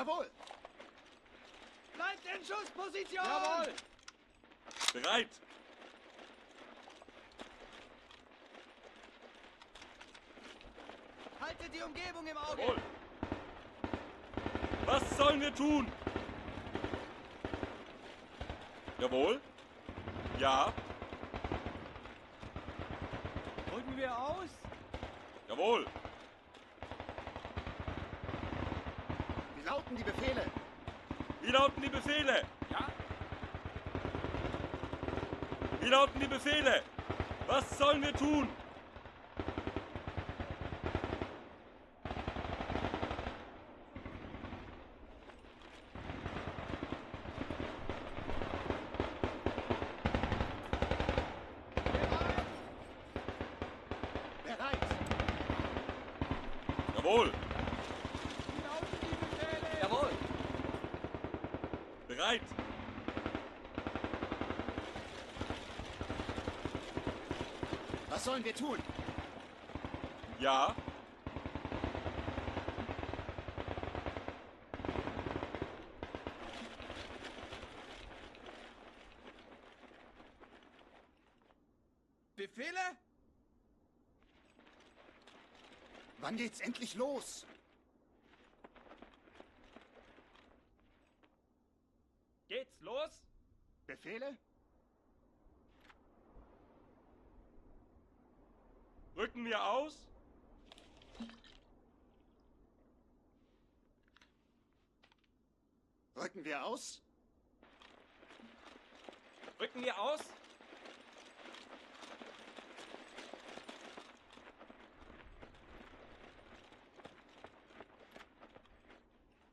Ja. Jawohl. Bleibt in Schussposition! Jawohl! Bereit. Haltet die Umgebung im Auge! Jawohl. Was sollen wir tun? Jawohl. Ja. Rücken wir aus? Jawohl. Wie lauten die Befehle? Wie lauten die Befehle? Ja? Wie lauten die Befehle? Was sollen wir tun? Bereit. Jawohl. Wie lauten die Befehle? Jawohl! Bereit. Was sollen wir tun? Ja. Befehle? Wann geht's endlich los? Geht's los? Befehle? Rücken wir aus? Rücken wir aus? Rücken wir aus?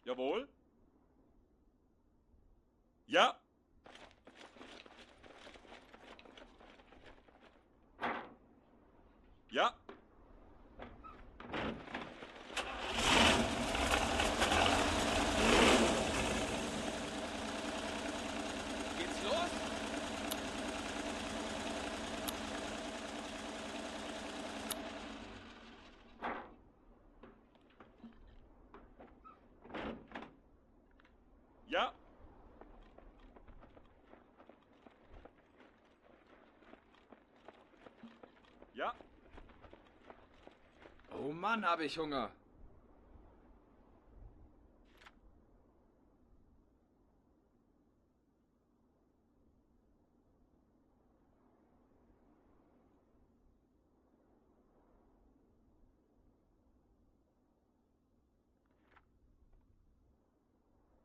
Jawohl. Ja. Ja. Geht's los? Ja. Ja. Oh Mann, habe ich Hunger.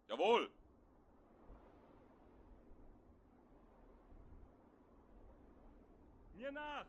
Jawohl. Mir nach.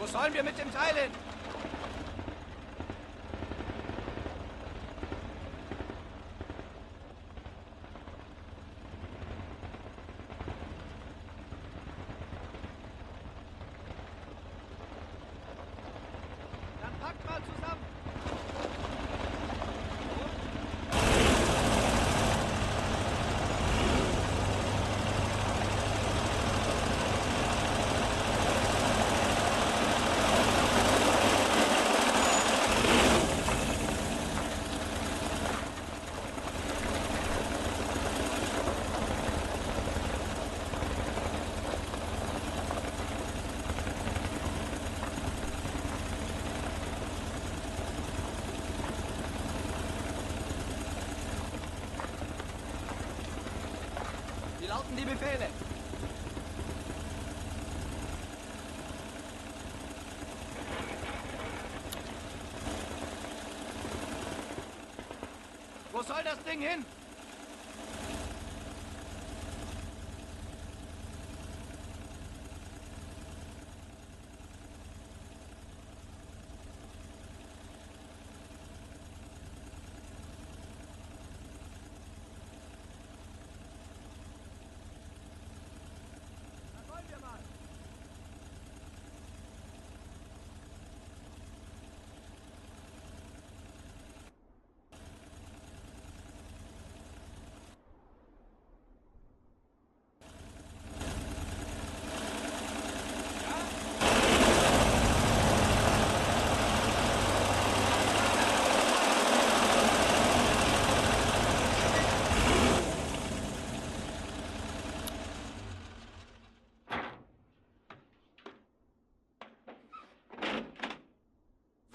Wo sollen wir mit dem Teil hin? Dann packt mal zusammen! Wie lauten die Befehle? Wo soll das Ding hin?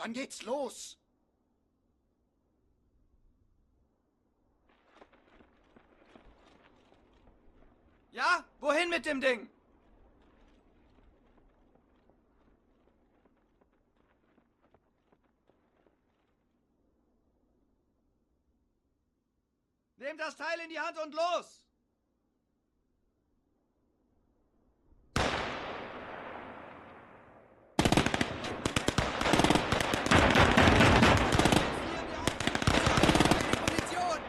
Wann geht's los? Ja? Wohin mit dem Ding? Nehmt das Teil in die Hand und los! Munition!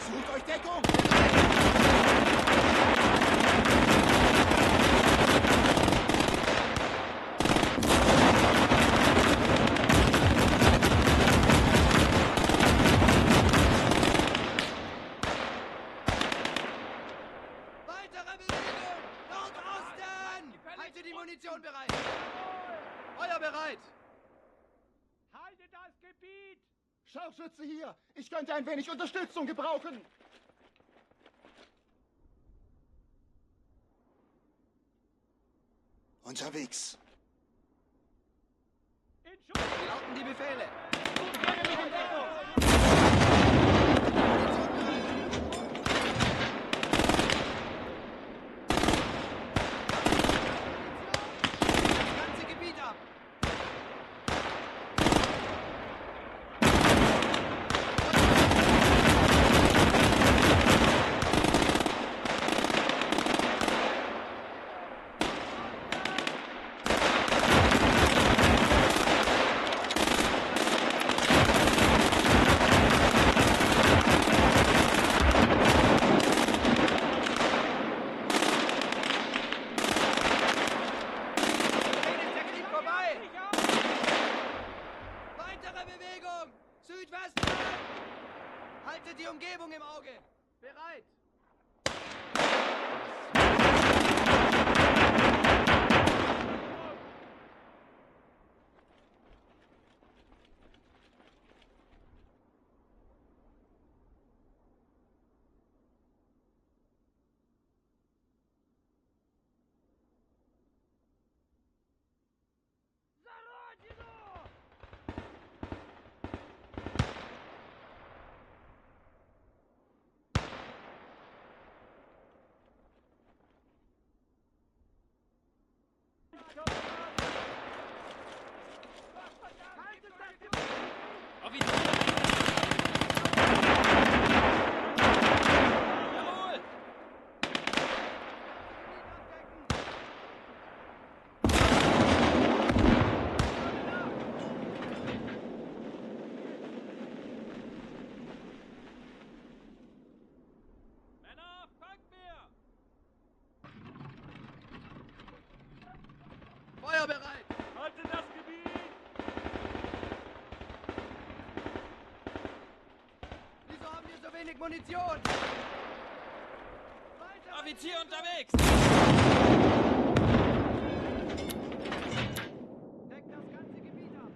Sucht euch Deckung! Weitere Bewegung! Nordosten! Haltet die Munition bereit! Feuer bereit! Haltet das Gebiet! Scharfschütze hier! Ich könnte ein wenig Unterstützung gebrauchen! Unterwegs. Wie lauten die Befehle? Im Auge! Wenig Munition? Weitere Offizier unterwegs! Deckt das ganze Gebiet ab!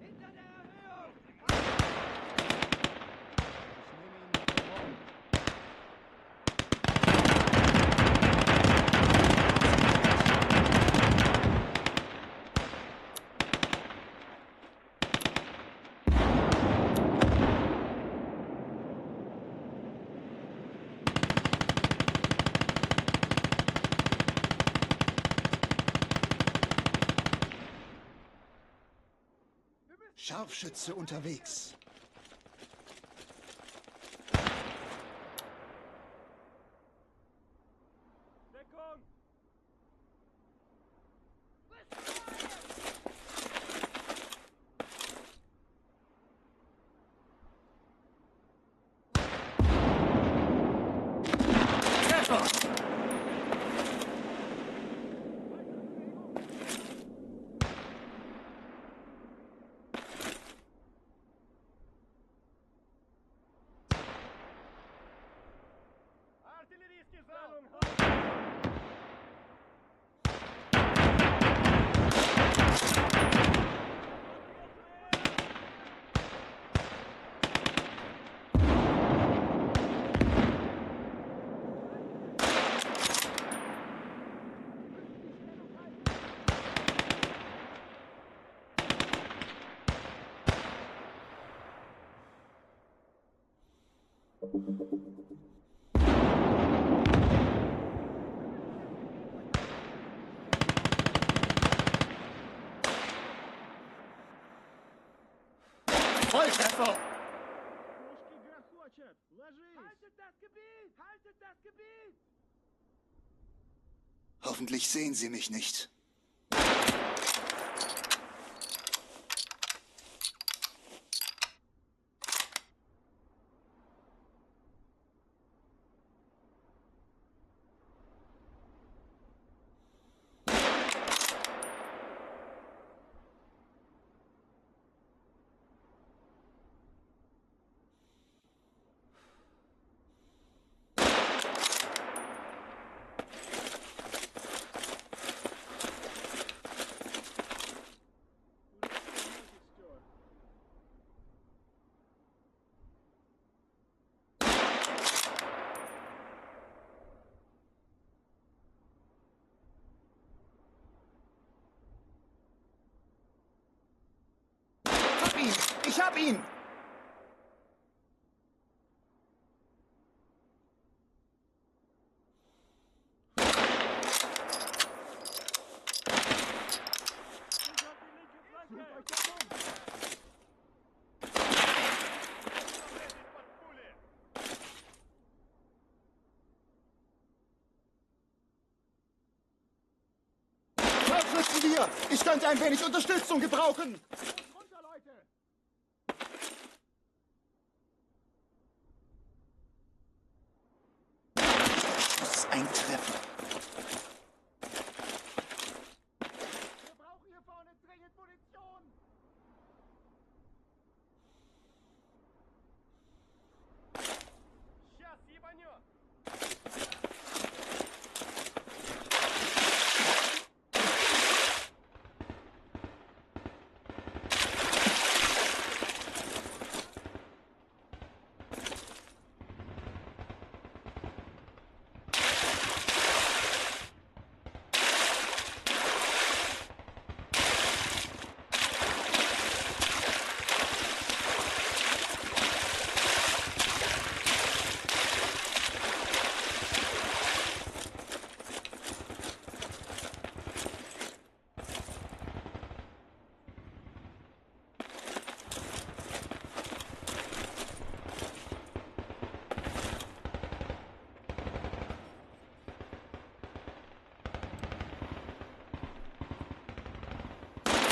Hinter der Erhöhung! Scharfschütze unterwegs. Volltreffer! Hoffentlich sehen Sie mich nicht. Hab ihn! Ich hab ihn! Ich könnte ein wenig Unterstützung gebrauchen!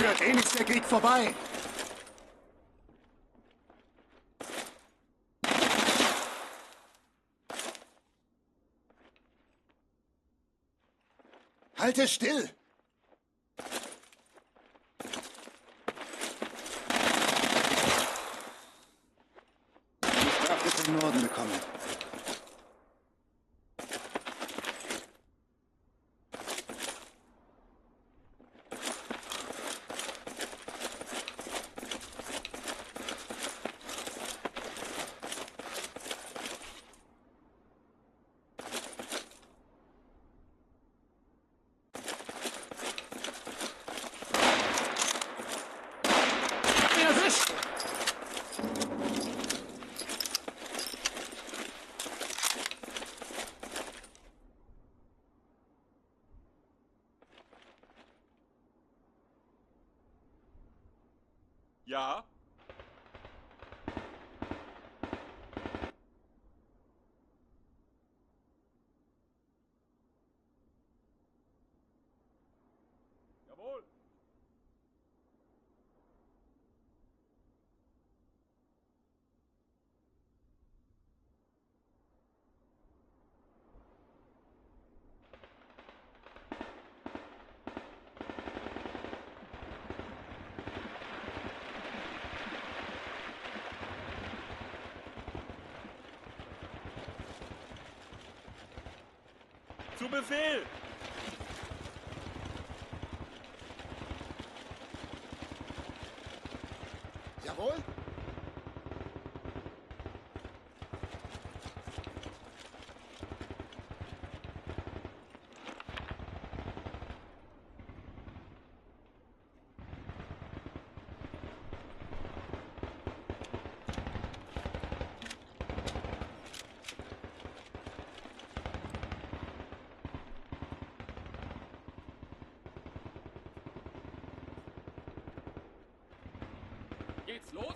Für den ist der Krieg vorbei. Halte still! Ich darf es im Norden bekommen. Bin erwischt! Ja? Jawohl. Zu Befehl! Jawohl? geht's los?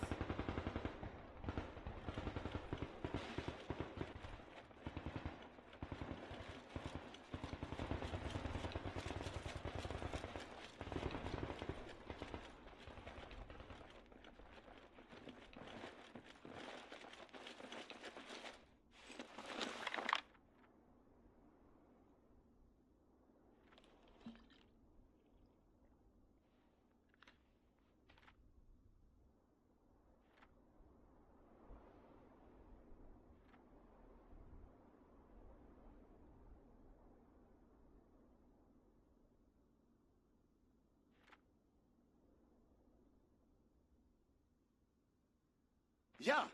Ja,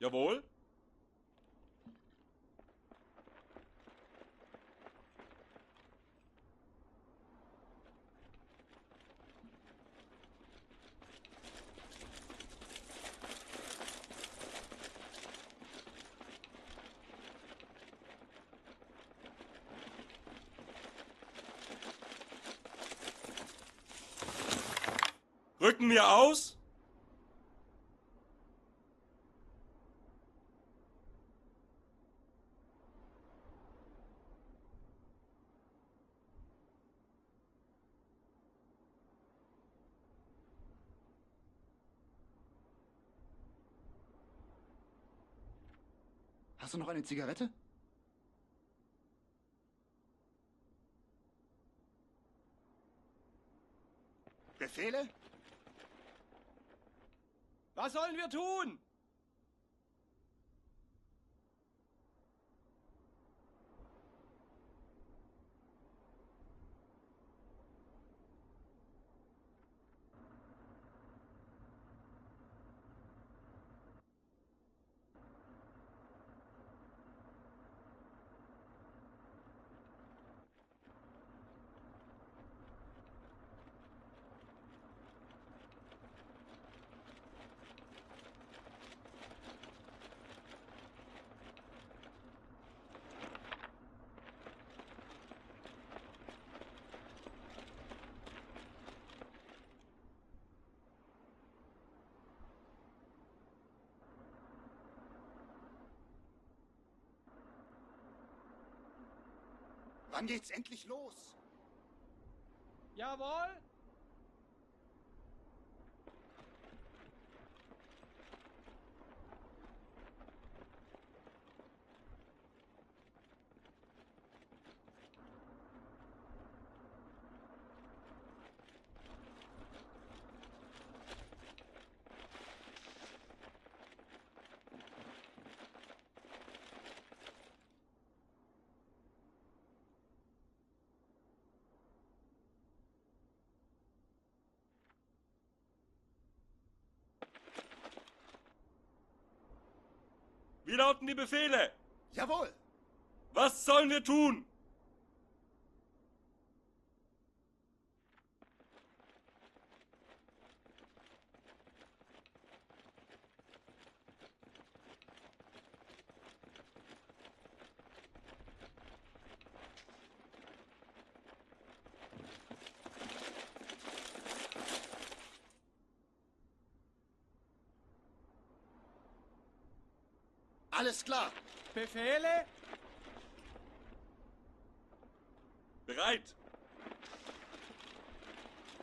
Jawohl. Rücken wir aus? Hast du noch eine Zigarette? Befehle? Was sollen wir tun? Wann geht's endlich los? Jawohl. Wie lauten die Befehle? Jawohl. Was sollen wir tun? Alles klar. Befehle? Bereit.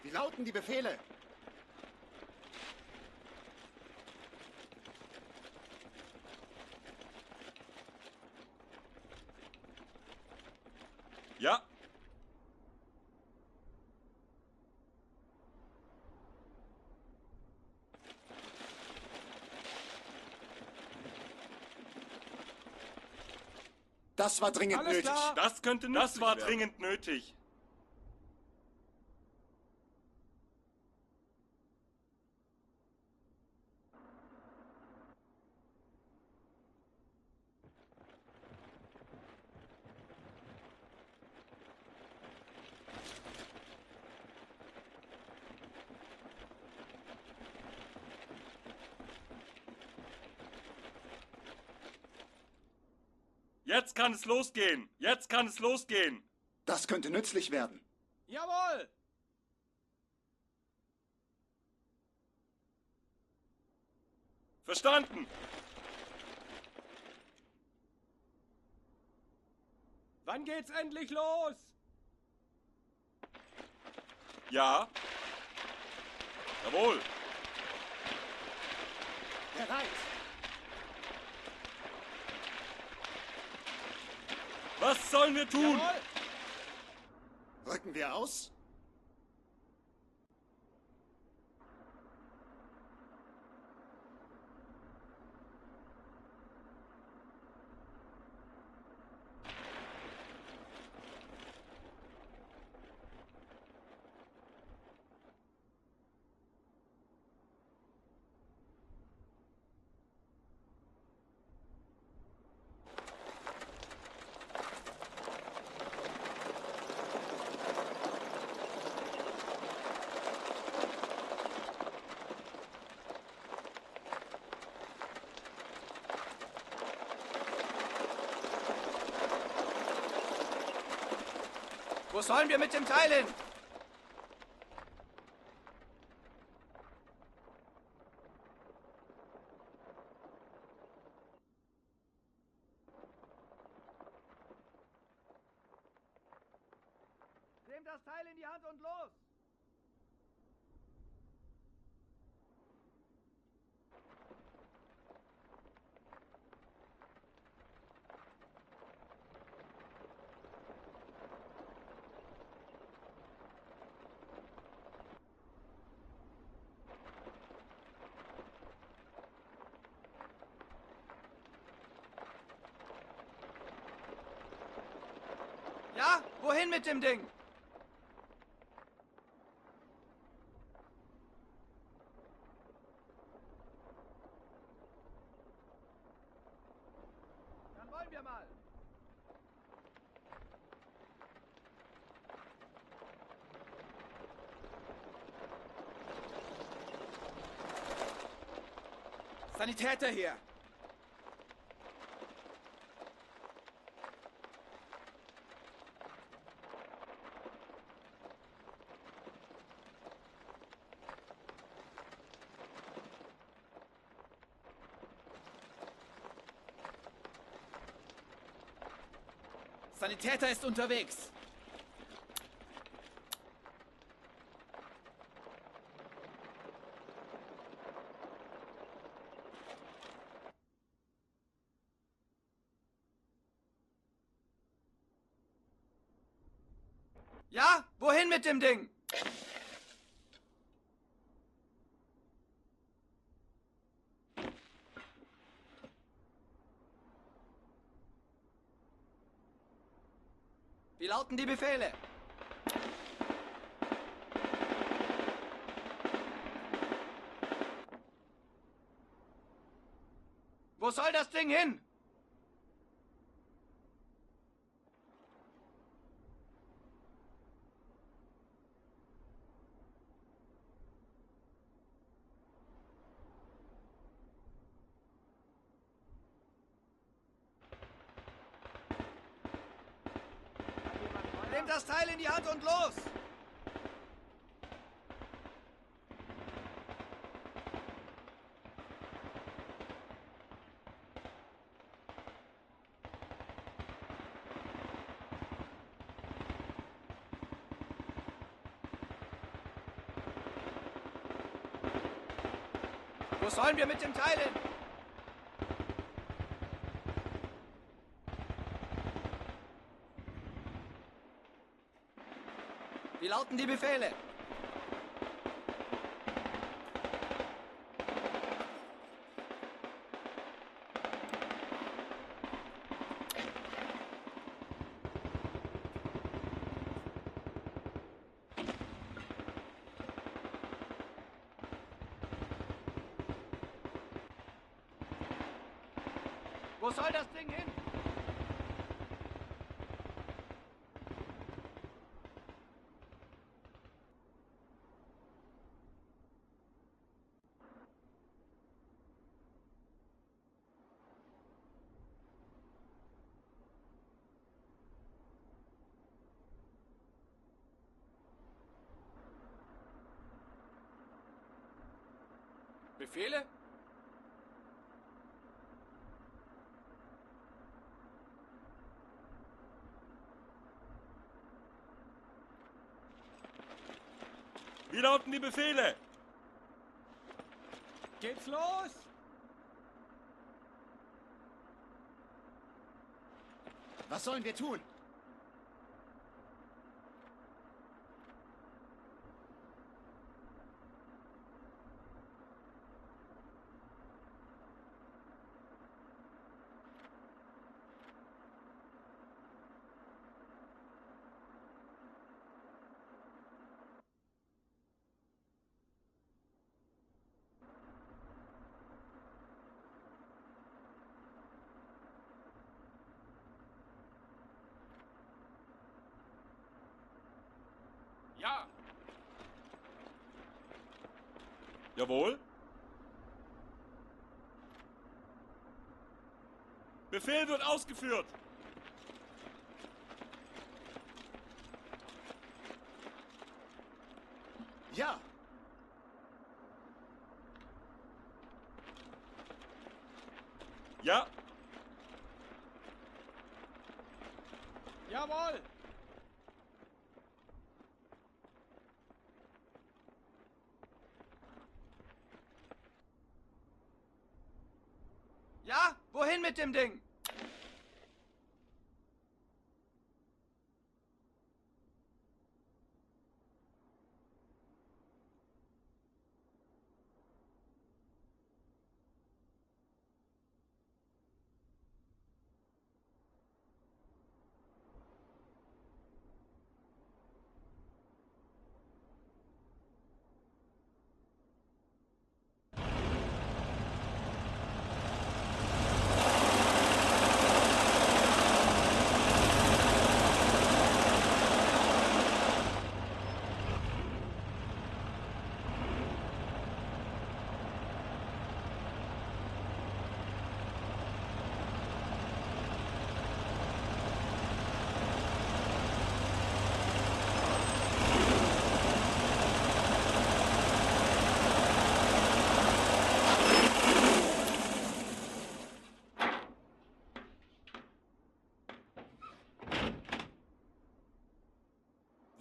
Wie lauten die Befehle? Ja. Das war dringend Alles nötig. klar. Das könnte Das nützlich war werden. dringend nötig. Jetzt kann es losgehen. Jetzt kann es losgehen. Das könnte nützlich werden. Jawohl! Verstanden. Wann geht's endlich los? Ja. Jawohl. Bereit. Was sollen wir tun? Jawohl! Rücken wir aus? Wo sollen wir mit dem Teil hin? Nehmt das Teil in die Hand und los! Ja, wohin mit dem Ding? Dann wollen wir mal. Sanitäter hier. Sanitäter ist unterwegs. Ja, wohin mit dem Ding? Wie lauten die Befehle? Wo soll das Ding hin? Nehmt das Die Hand und los! Wo sollen wir mit dem Teil hin? Lauten die Befehle? Wo soll das Ding hin? Befehle? Wie lauten die Befehle? Geht's los? Was sollen wir tun? Jawohl. Befehl wird ausgeführt. Ja, Ja, Jawohl. Ja? Wohin mit dem Ding?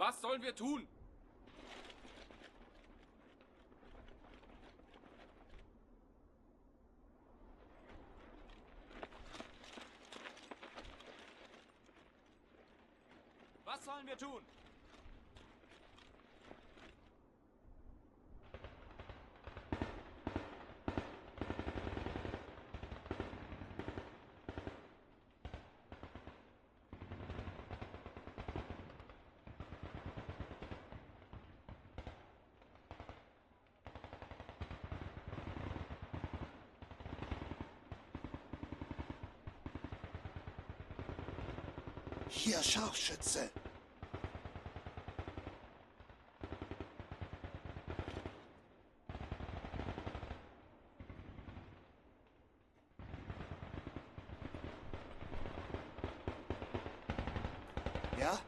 Was sollen wir tun? Was sollen wir tun? Hier Scharfschütze. Ja?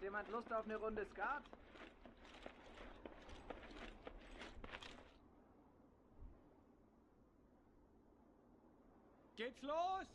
Hat jemand Lust auf eine Runde Skat? Geht's los?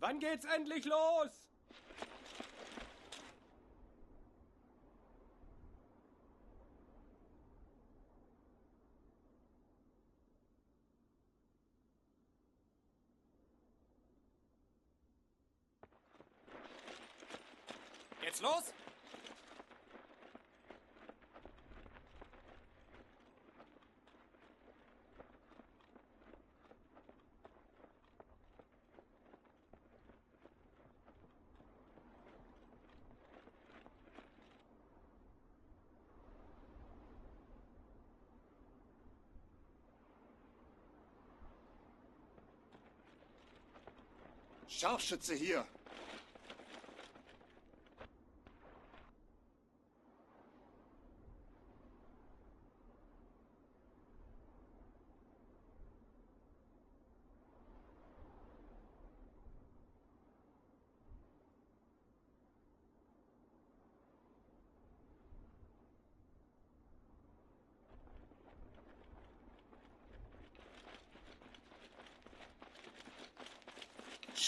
Wann geht's endlich los? Geht's los? Scharfschütze hier.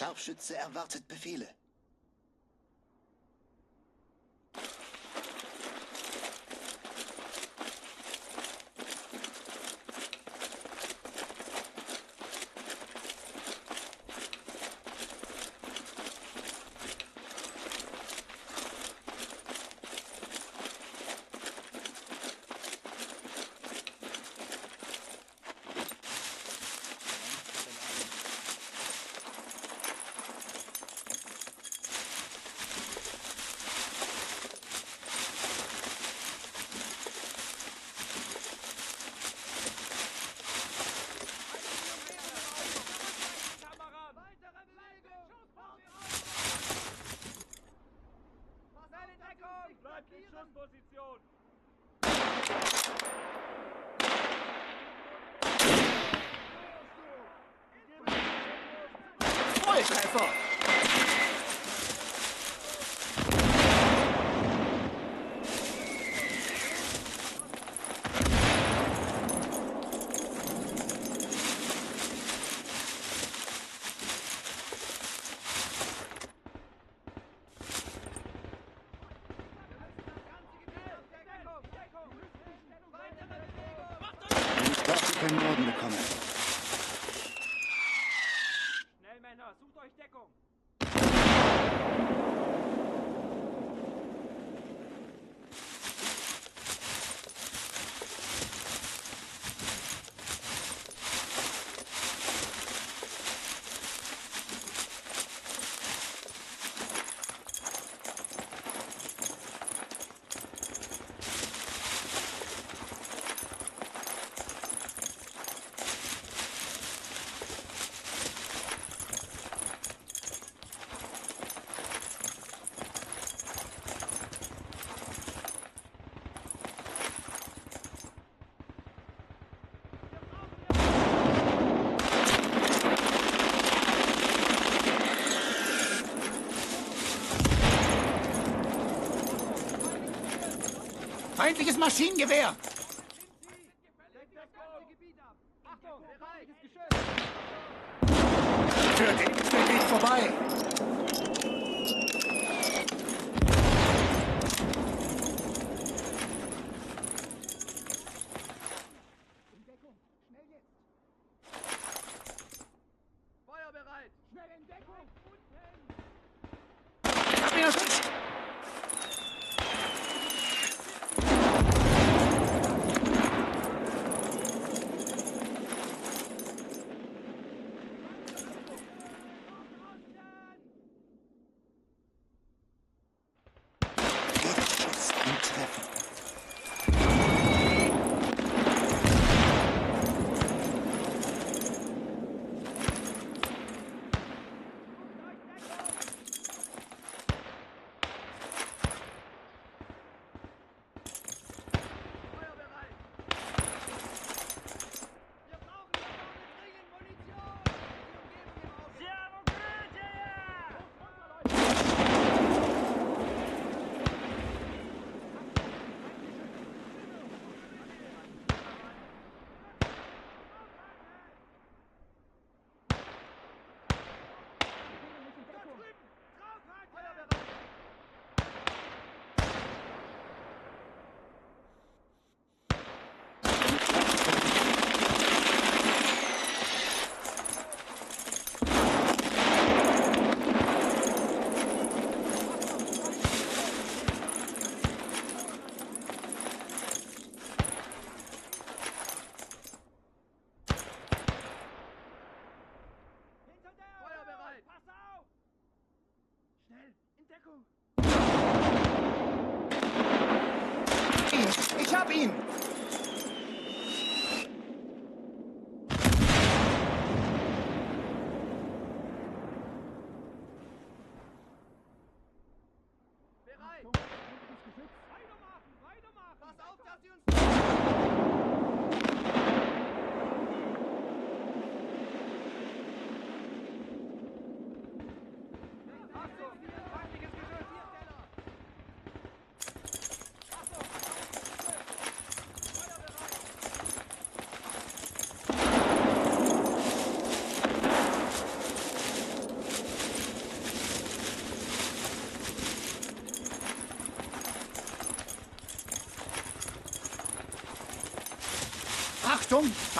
Scharfschütze erwartet Befehle. Feindliches Maschinengewehr!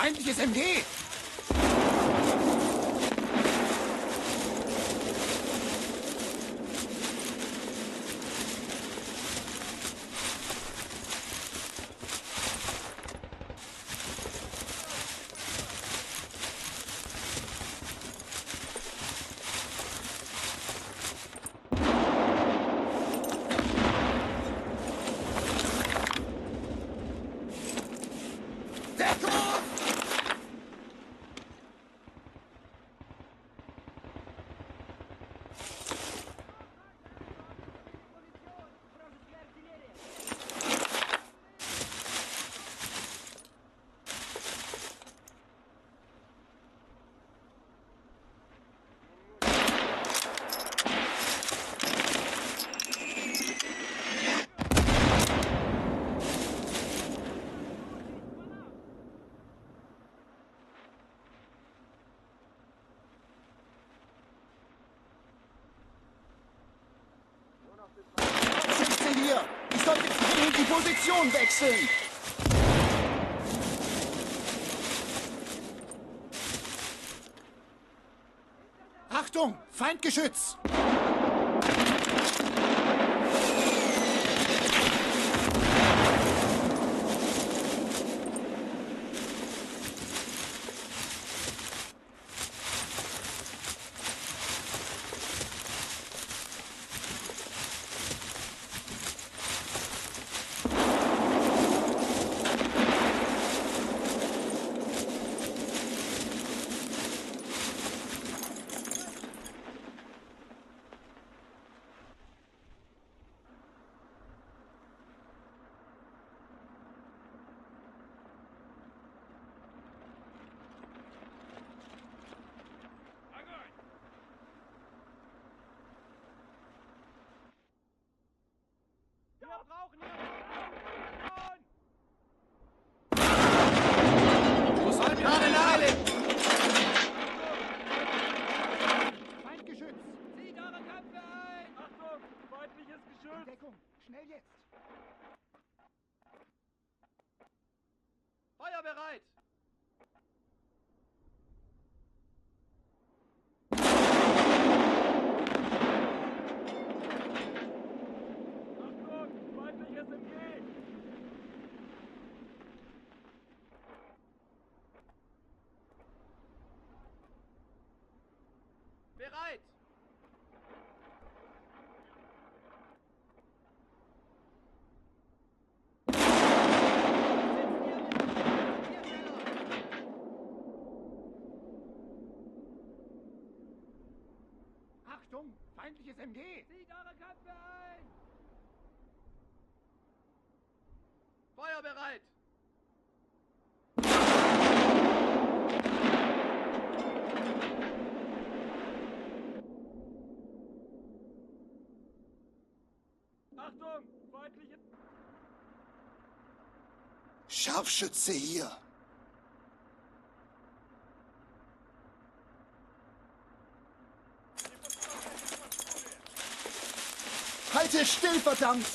Feindliches MG! Deckung! Schütze hier! Ich soll jetzt dringend die Position wechseln! Achtung! Feindgeschütz! Wo sollen wir Feindgeschütz! Zieht eure Köpfe ein! Achtung! Feindliches Geschütz! Deckung! Schnell jetzt! Feuer bereit! Achtung! Feindliches MG! Bereit! Achtung! Feindliches MG! Zieht eure Köpfe ein! Feuer bereit! Achtung! Feindliche... Scharfschütze hier! Halte still, verdammt!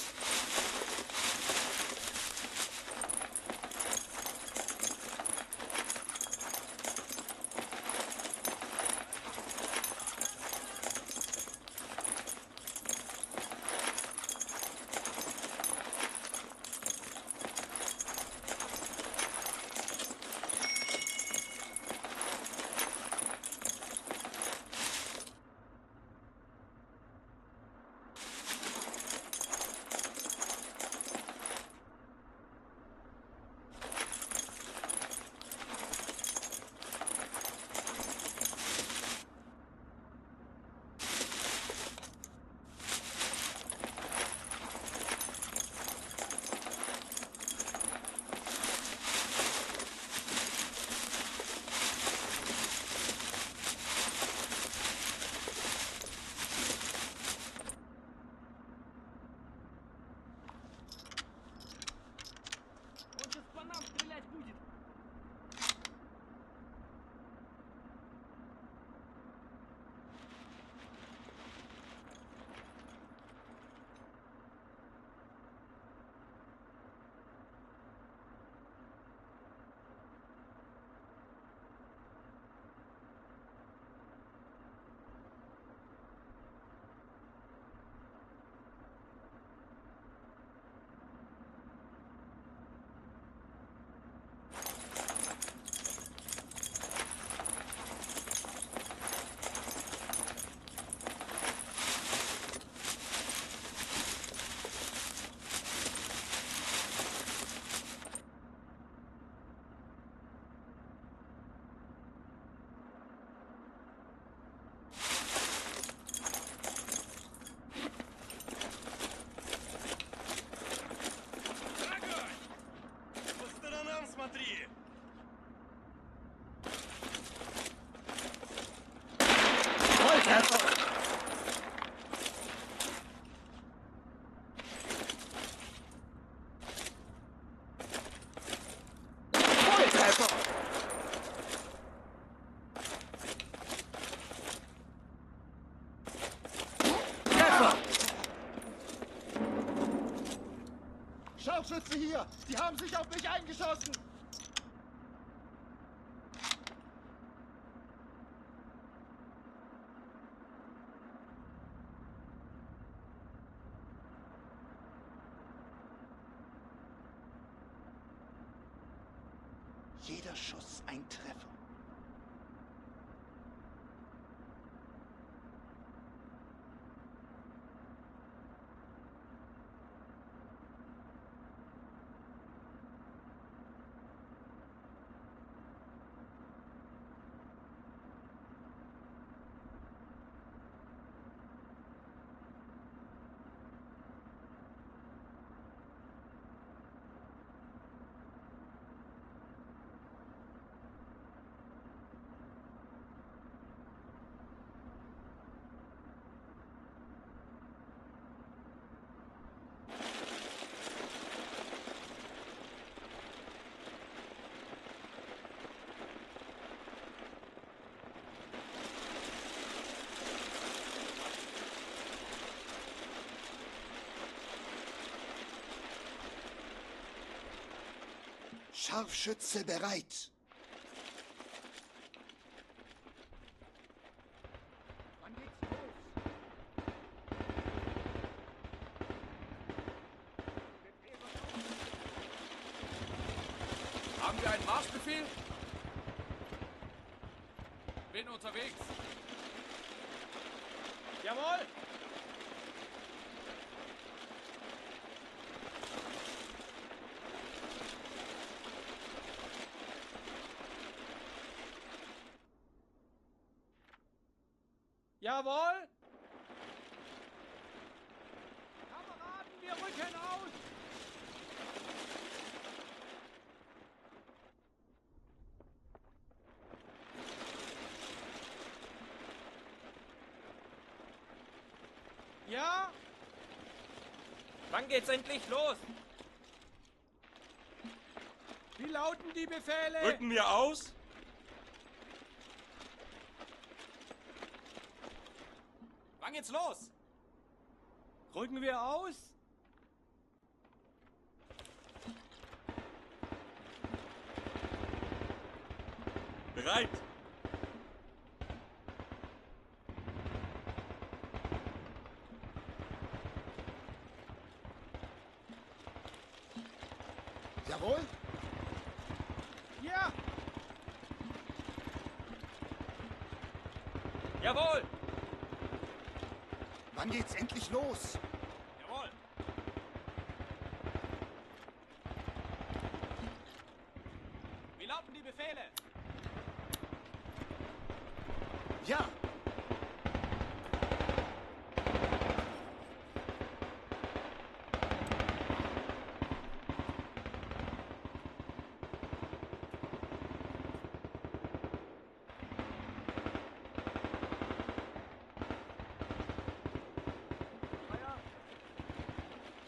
смотри! Volltreffer! Volltreffer! Treffer! Scharfschütze hier! Die haben sich auf mich eingeschossen! Scharfschütze bereit. Wann geht's los? Haben wir einen Marschbefehl? Bin unterwegs. Jawohl! Jawohl! Kameraden, wir rücken aus! Ja? Wann geht's endlich los? Wie lauten die Befehle? Rücken wir aus? Geht's los? Rücken wir aus? Bereit! Jawohl? Ja! Jawohl! Wann geht's endlich los? Jawohl! Wie lauten die Befehle? Ja!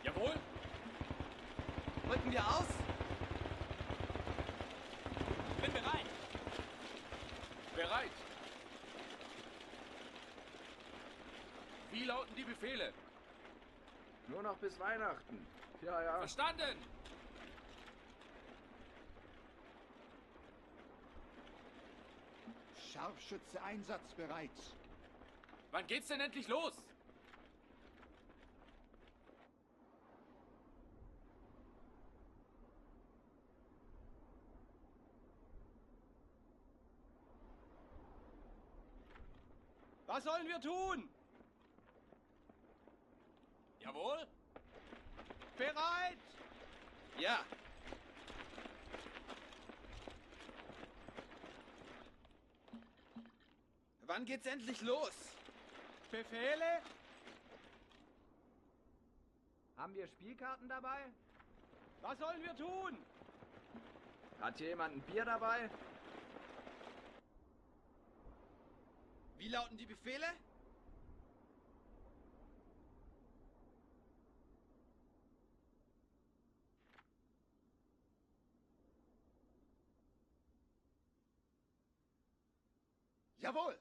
Jawohl! Rücken wir aus? Bin bereit! Bereit. Wie lauten die Befehle? Nur noch bis Weihnachten. Ja, ja. Verstanden! Scharfschütze einsatzbereit. Wann geht's denn endlich los? Was sollen wir tun? Jawohl! Bereit! Ja. Wann geht's endlich los? Befehle? Haben wir Spielkarten dabei? Was sollen wir tun? Hat hier jemand ein Bier dabei? Wie lauten die Befehle? Jawohl.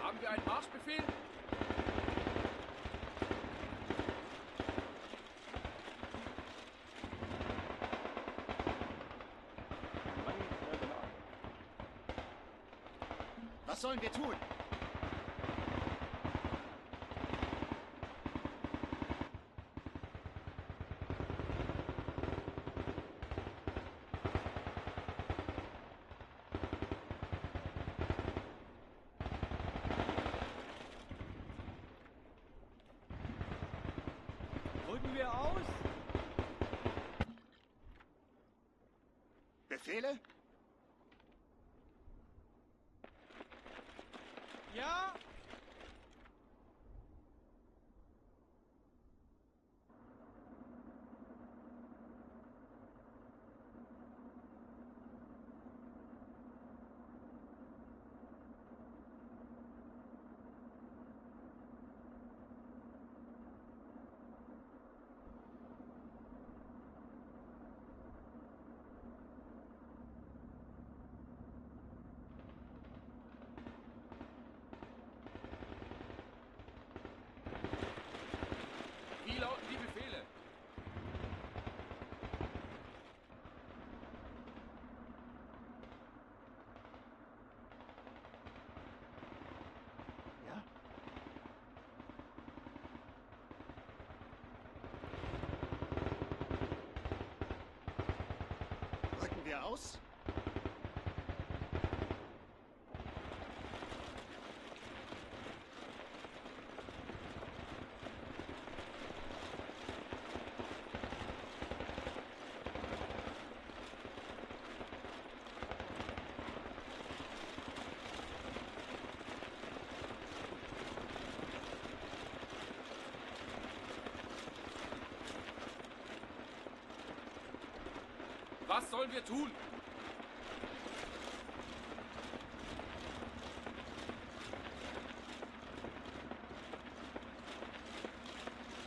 Haben wir einen Marschbefehl? Was sollen wir tun? Rücken wir aus? Befehle? Ja. Wie lauten die Befehle? Ja. Rücken wir aus? Was sollen wir tun?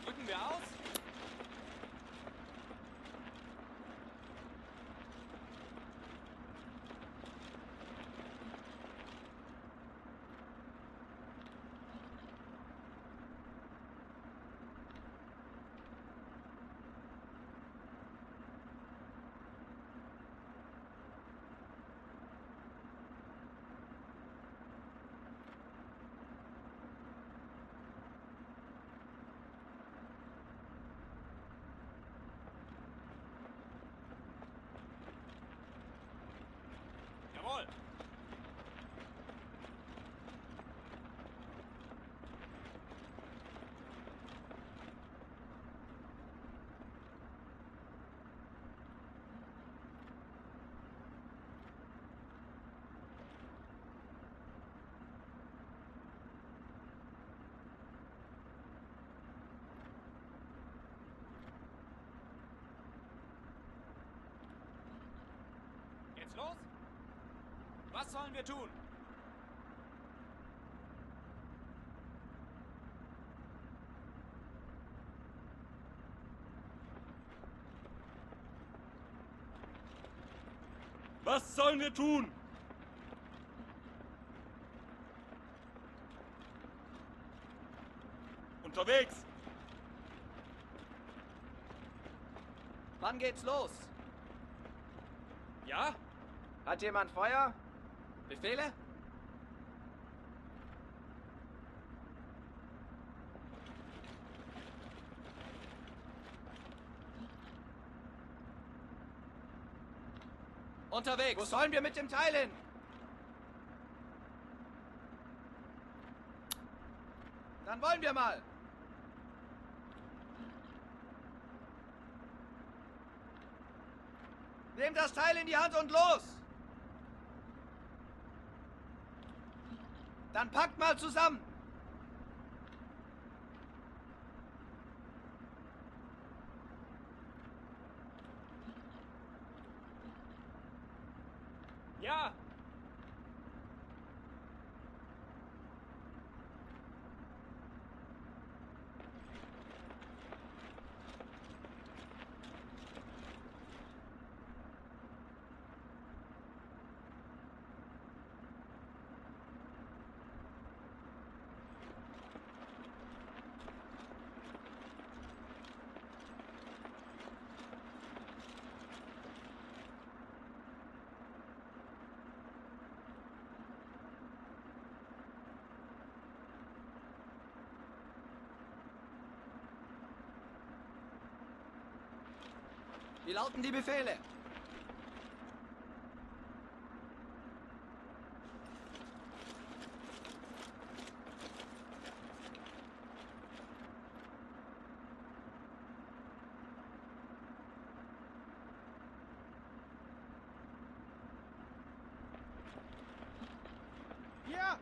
Drücken wir aus? Jawohl. Geht's los? Was sollen wir tun? Was sollen wir tun? Unterwegs! Wann geht's los? Ja? Hat jemand Feuer? Befehle? Unterwegs. Wo sollen wir mit dem Teil hin? Dann wollen wir mal. Nehmt das Teil in die Hand und los. Dann packt mal zusammen. Ja! Wie lauten die Befehle? Hier!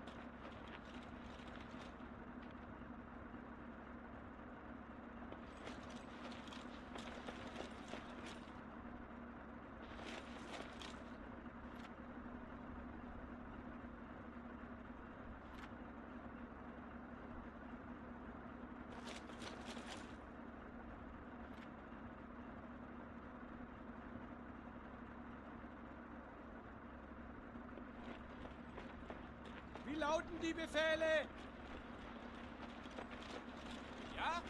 Wie lauten die Befehle? Ja?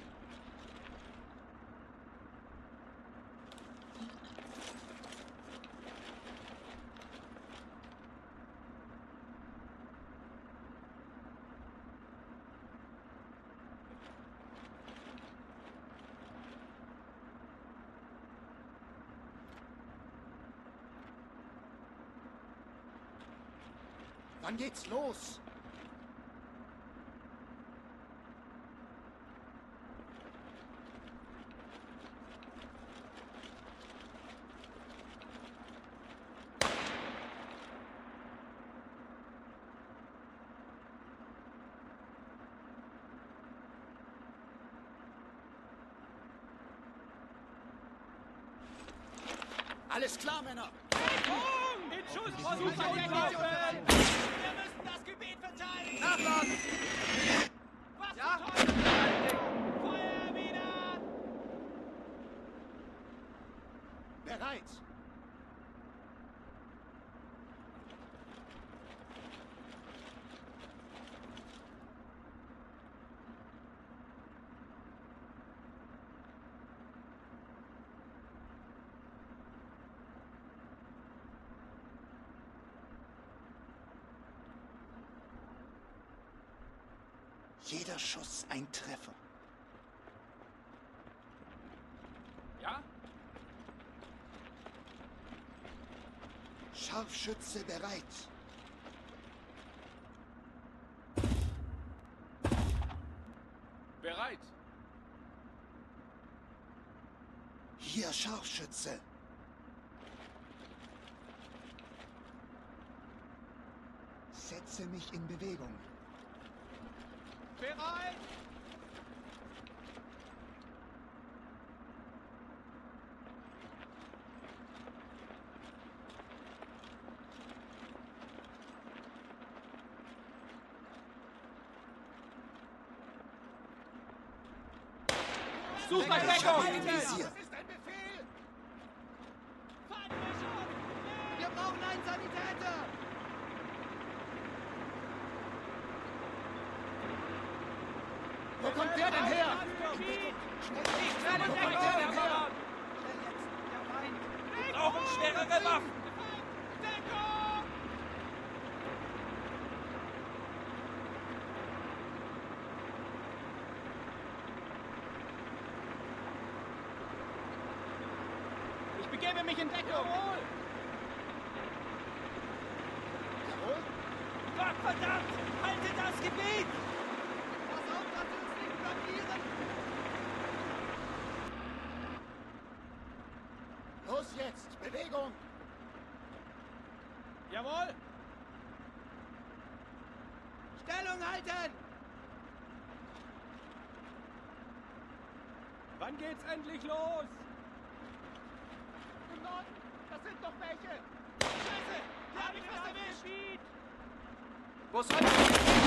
Wann geht's los? Alles klar, Männer! In Schussposition laufen! Wir müssen das Gebiet verteidigen! Nachladen! Was Ja? zum Teufel? Feuer wieder! Bereit! Jeder Schuss ein Treffer. Ja? Scharfschütze bereit. Bereit! Hier Scharfschütze. Setze mich in Bewegung. Bereit! Such nach Deckung! geht's endlich los! Im Norden, das sind doch welche! Scheiße! Hier hab ich was erwischt! Wo soll ich?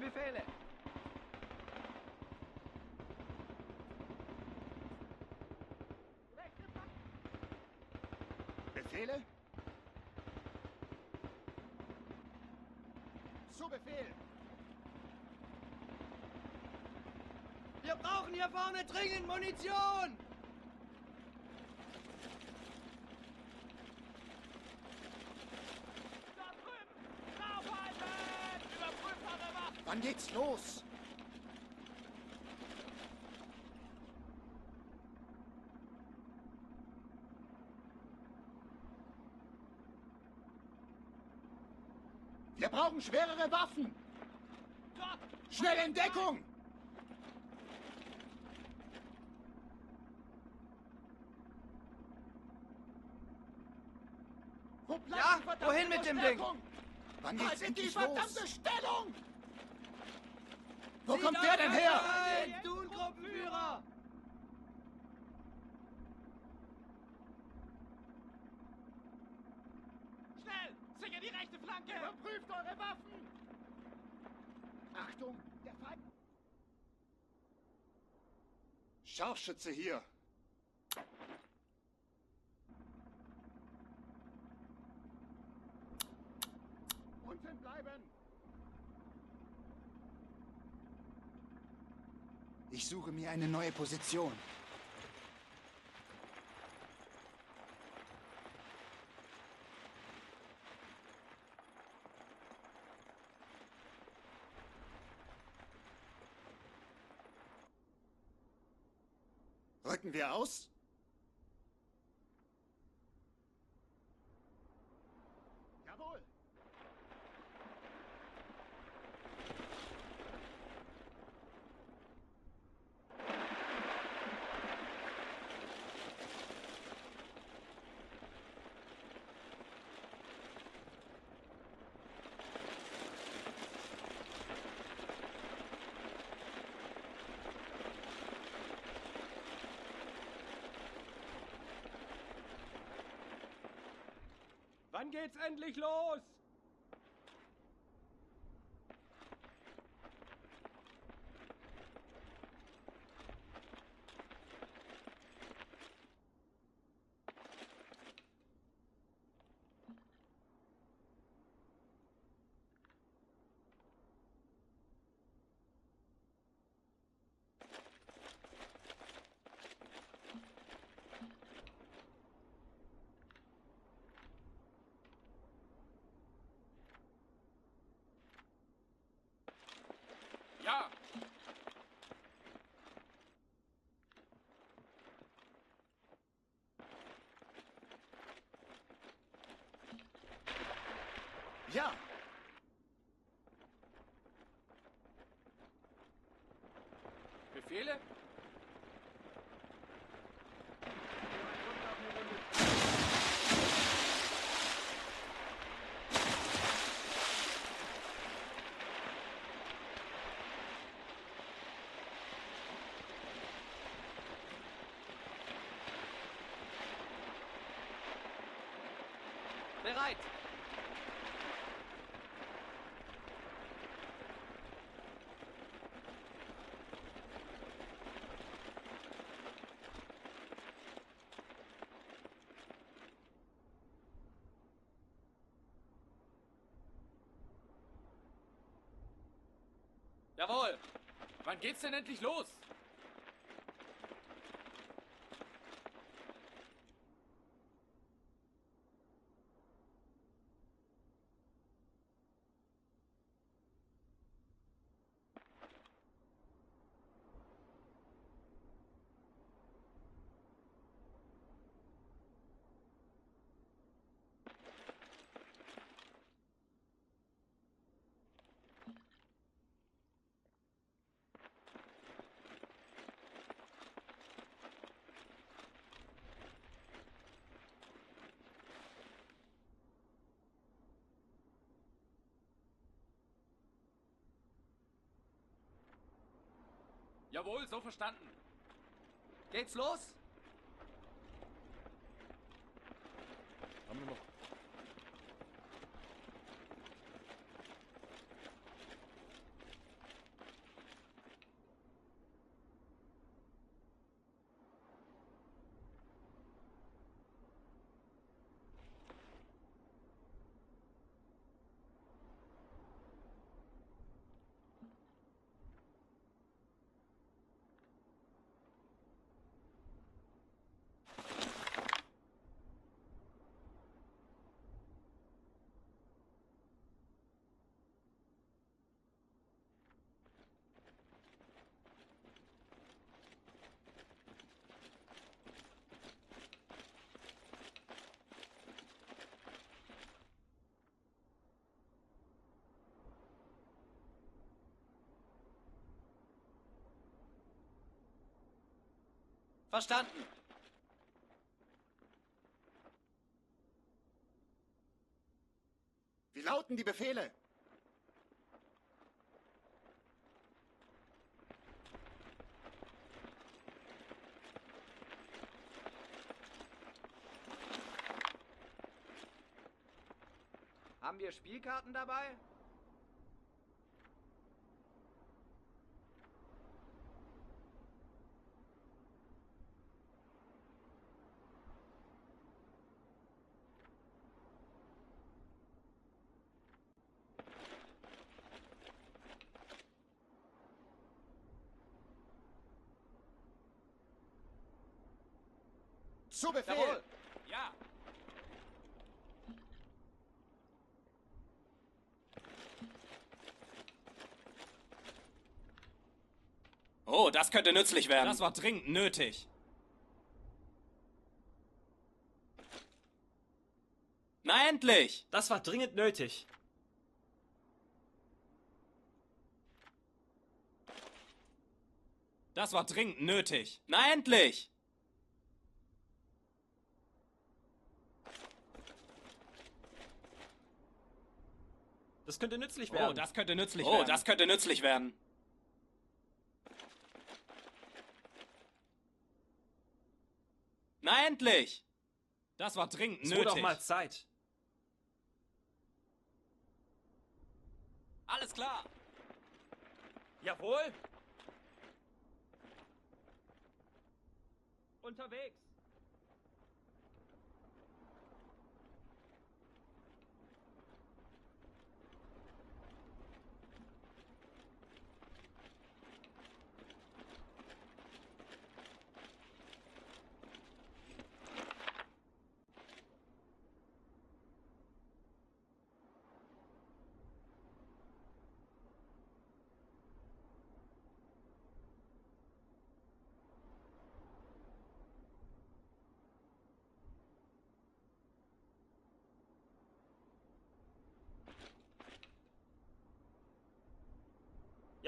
die Befehle. Befehle? Zu Befehl. Wir brauchen hier vorne dringend Munition! brauchen schwerere Waffen. Schnell in Deckung! Wo ja, wohin mit dem Ding? Wann geht's in die verdammte Stellung? Wo Sie kommt der denn her? Scharfschütze hier. Unten bleiben! Ich suche mir eine neue Position. Rücken wir aus? Wann geht's endlich los? Ja! Ja! Befehle? Bereit! Jawohl! Wann geht's denn endlich los? Jawohl, so verstanden. Geht's los? Verstanden. Wie lauten die Befehle? Haben wir Spielkarten dabei? Zu Befehl! Jawohl. Ja. Oh, das könnte nützlich werden. Das war dringend nötig. Na endlich! Das war dringend nötig. Das war dringend nötig. Na endlich! Das könnte nützlich Oh, werden. das könnte nützlich werden. Oh, das könnte nützlich werden. Na endlich! Das war dringend es nötig. wurde auch mal Zeit. Alles klar. Jawohl. Unterwegs.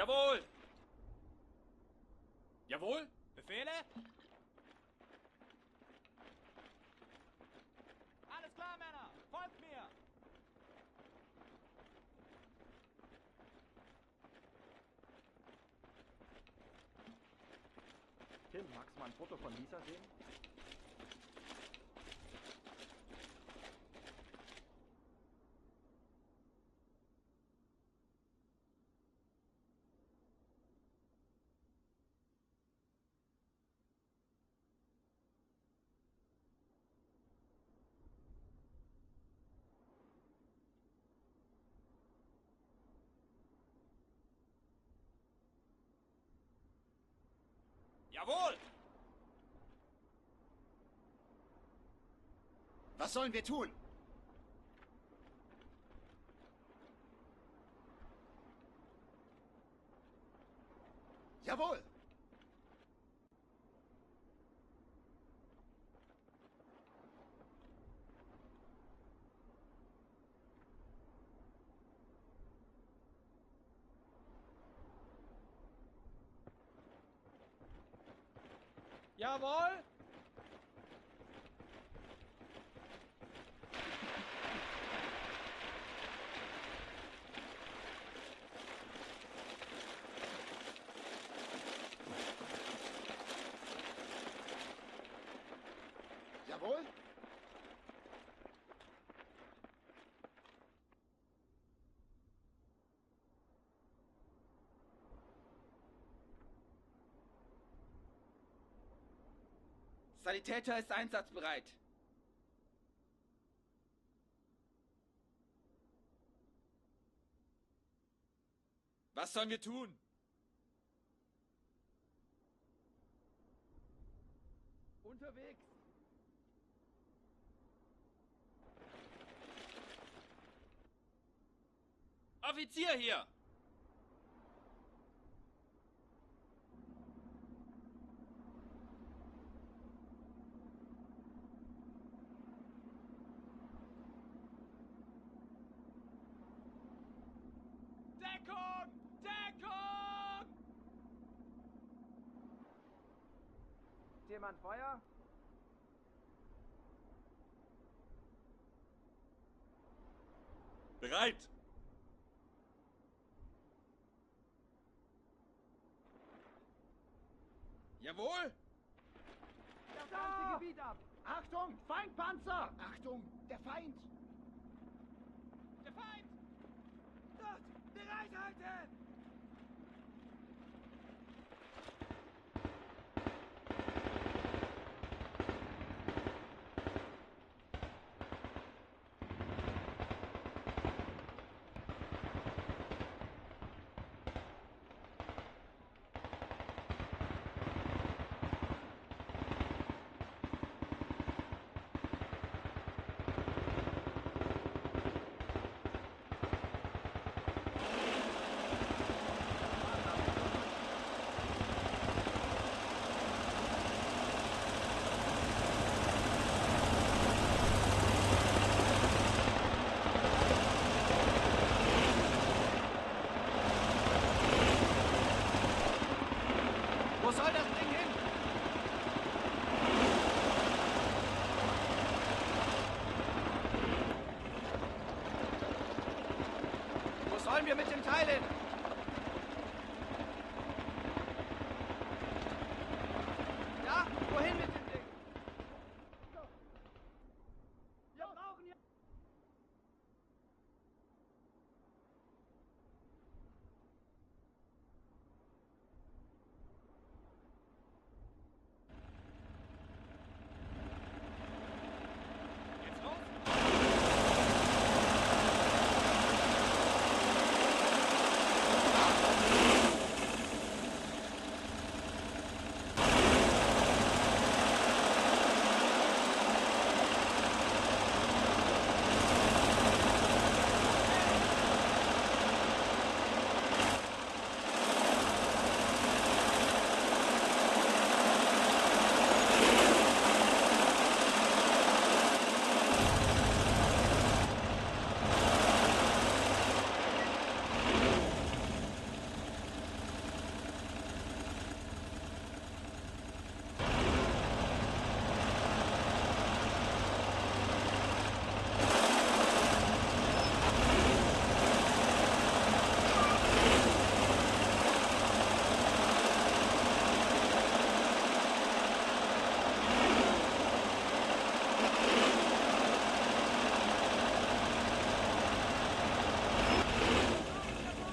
Jawohl. Jawohl. Befehle? Alles klar, Männer. Folgt mir. Tim, magst du mal ein Foto von Lisa sehen? Jawohl! Was sollen wir tun? Jawohl! Jawohl! Sanitäter ist einsatzbereit. Was sollen wir tun? Unterwegs. Offizier hier. Deckung! Deckung! Jemand Feuer? Bereit! Jawohl! Das ganze Gebiet ab! Achtung, Feindpanzer! Achtung, der Feind! Der Feind! Dort! Bereit halten! Wo soll das Ding hin? Wo sollen wir mit dem Teil hin? Ja, wohin mit dem Ding? Wir brauchen hier... Jetzt los!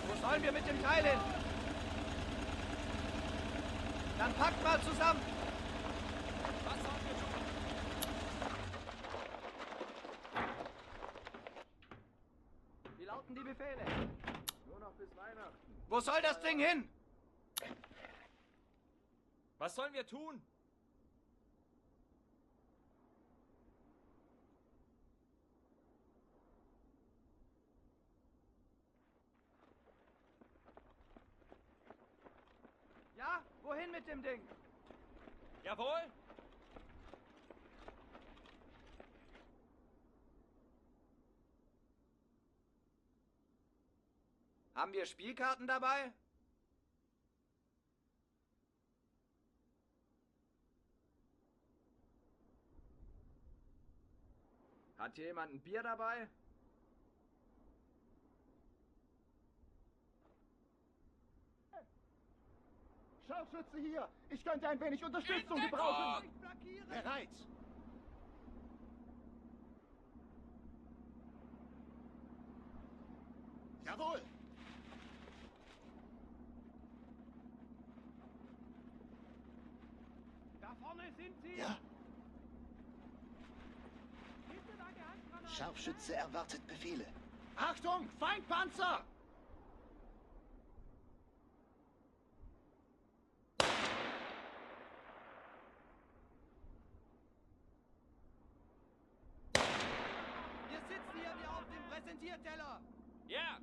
Wo sollen wir mit dem Teil hin? Dann packt mal zusammen. Was sollen wir tun? Wie lauten die Befehle? Nur noch bis Weihnachten. Soll das Ding hin? Was sollen wir tun? Ja, wohin mit dem Ding? Jawohl! Haben wir Spielkarten dabei? Hat hier jemand ein Bier dabei? Scharfschütze hier! Ich könnte ein wenig Unterstützung gebrauchen! Bereit! Jawohl! Da vorne sind sie! Ja! Scharfschütze erwartet Befehle. Achtung, Feindpanzer! Wir sitzen hier wie auf dem Präsentierteller! Ja!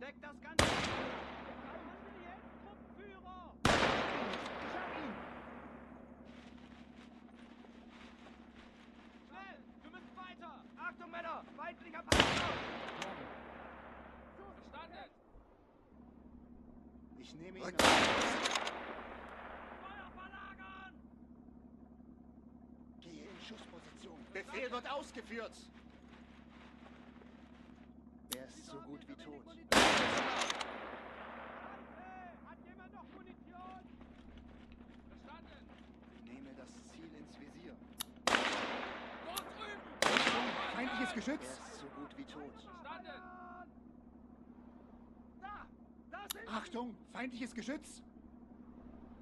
Deck das Ganze! Truppenführer! Ich hab ihn! Schnell! Wir müssen weiter! Achtung, Männer! Feindlicher Panzer! Verstanden! Ich nehme ihn Rückt. auf. Feuer verlagern! Befehl wird ausgeführt. Er ist so gut wie tot. Hat jemand noch Munition? Verstanden. Nehme das Ziel ins Visier. Dort drüben. Feindliches Er Geschütz. ist so gut wie tot. Verstanden. Da! Da sind Achtung! Feindliches Geschütz!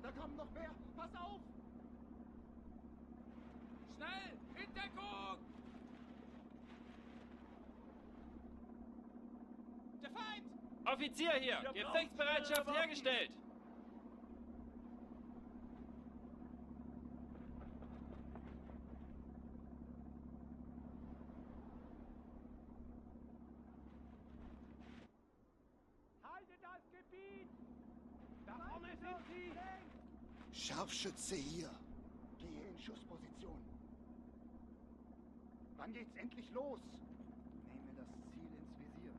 Da kommen noch mehr! Pass auf! Schnell. In Deckung. Der Feind. Offizier hier! Gefechtsbereitschaft hergestellt! Haltet das Gebiet. Da vorne sind sie. Scharfschütze hier! Gehe in Schussposition. Wann geht's endlich los? Nehme das Ziel ins Visier.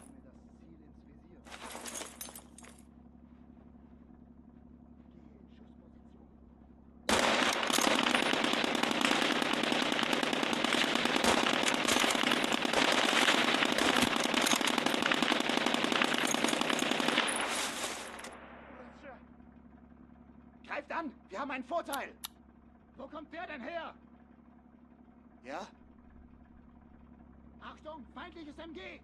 Nehme das Ziel ins Visier. Gehe in Schussposition. Greift an! Wir haben einen Vorteil! Wo kommt der denn her? Ja? Achtung! Feindliches MG!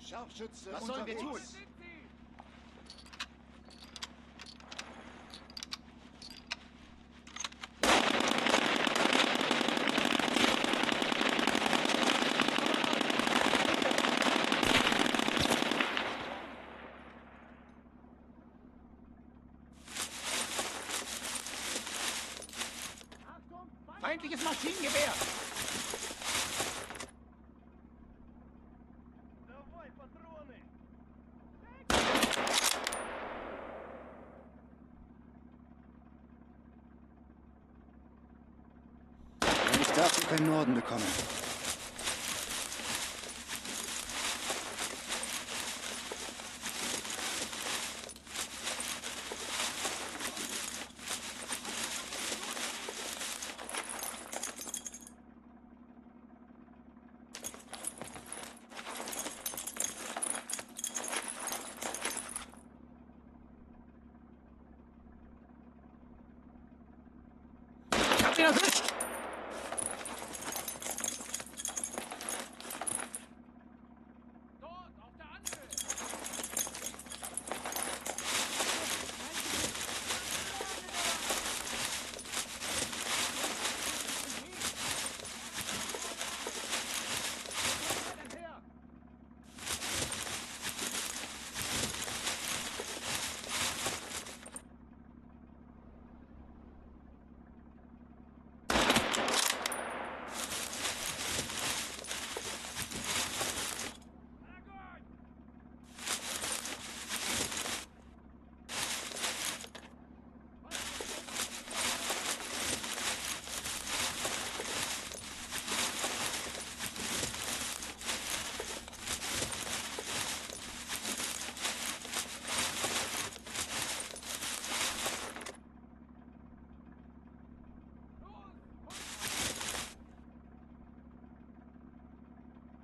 Scharfschütze Was sollen wir tun? unterwegs. Sind sie. Achtung! Feindliches Maschinengewehr! Wenn ich darf, ich keinen Norden bekommen. Ich hab ihn erwischt! Dort auf der Anhöhe.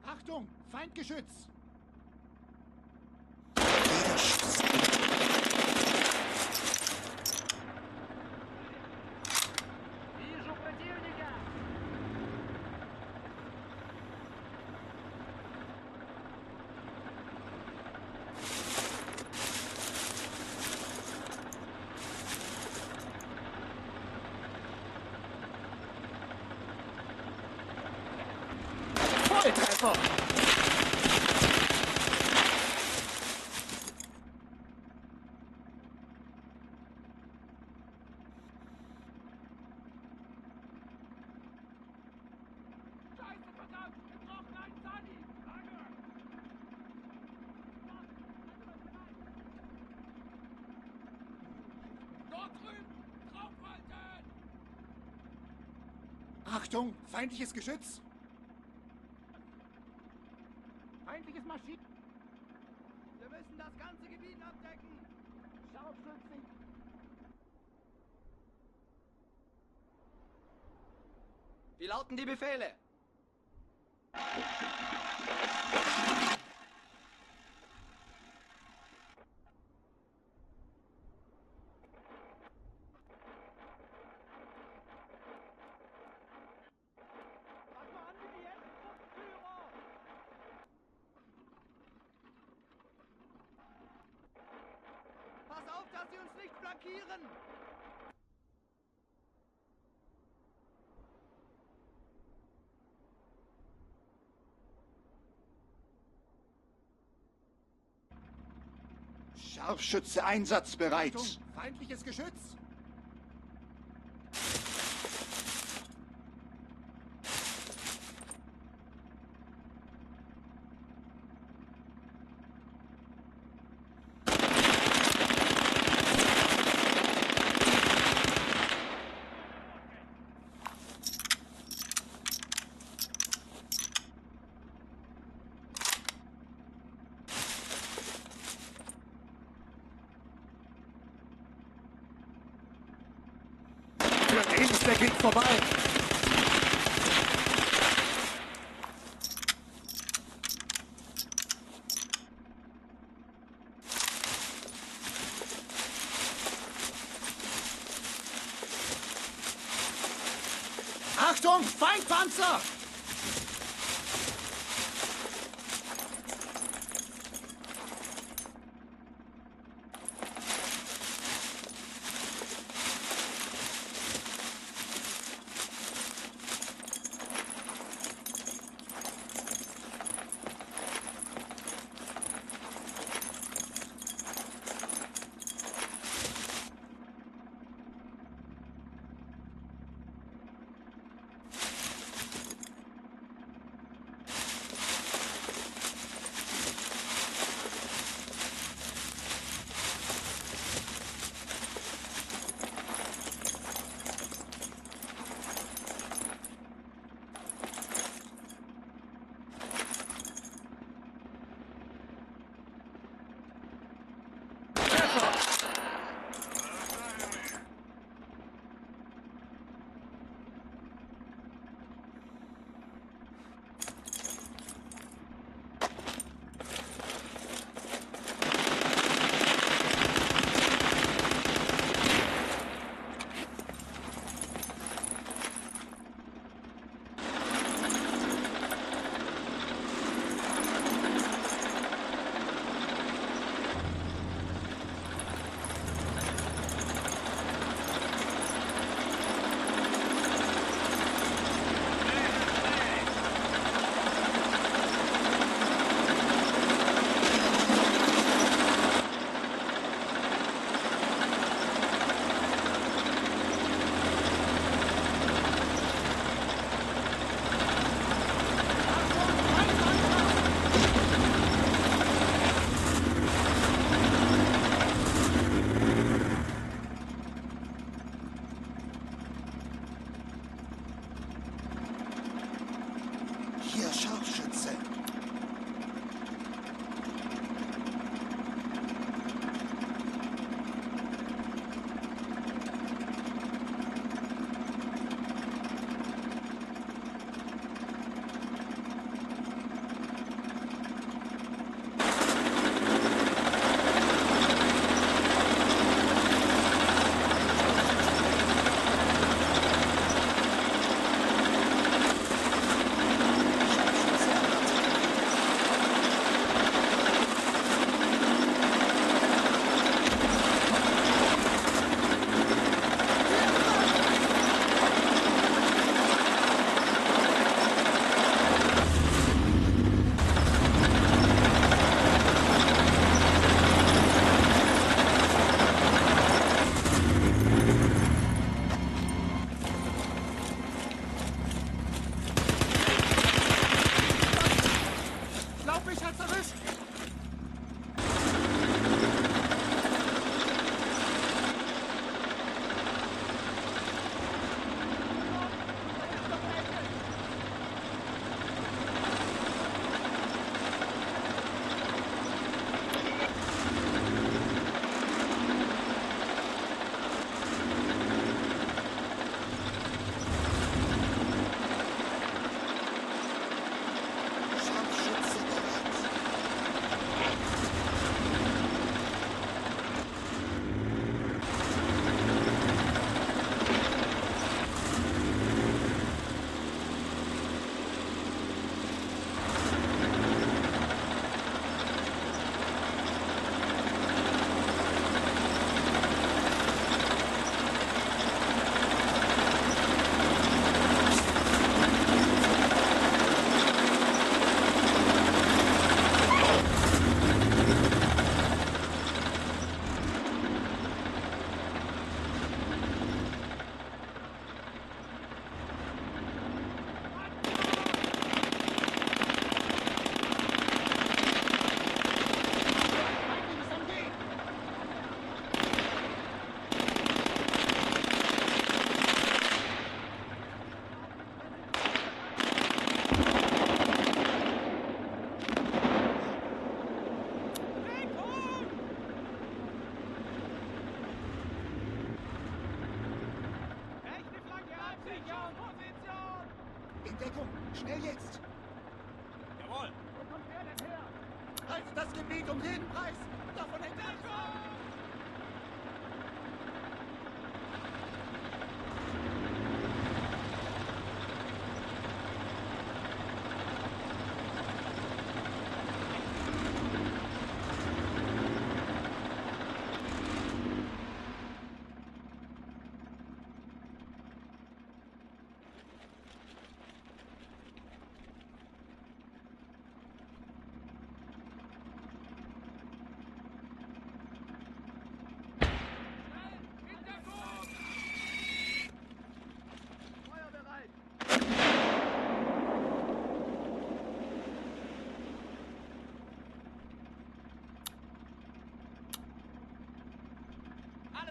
Achtung! Feindgeschütz! Volltreffer! Achtung, feindliches Geschütz! Feindliches Maschinen! Wir müssen das ganze Gebiet abdecken! Scharfschützen! Wie lauten die Befehle? Scharfschütze einsatzbereit. Achtung, feindliches Geschütz.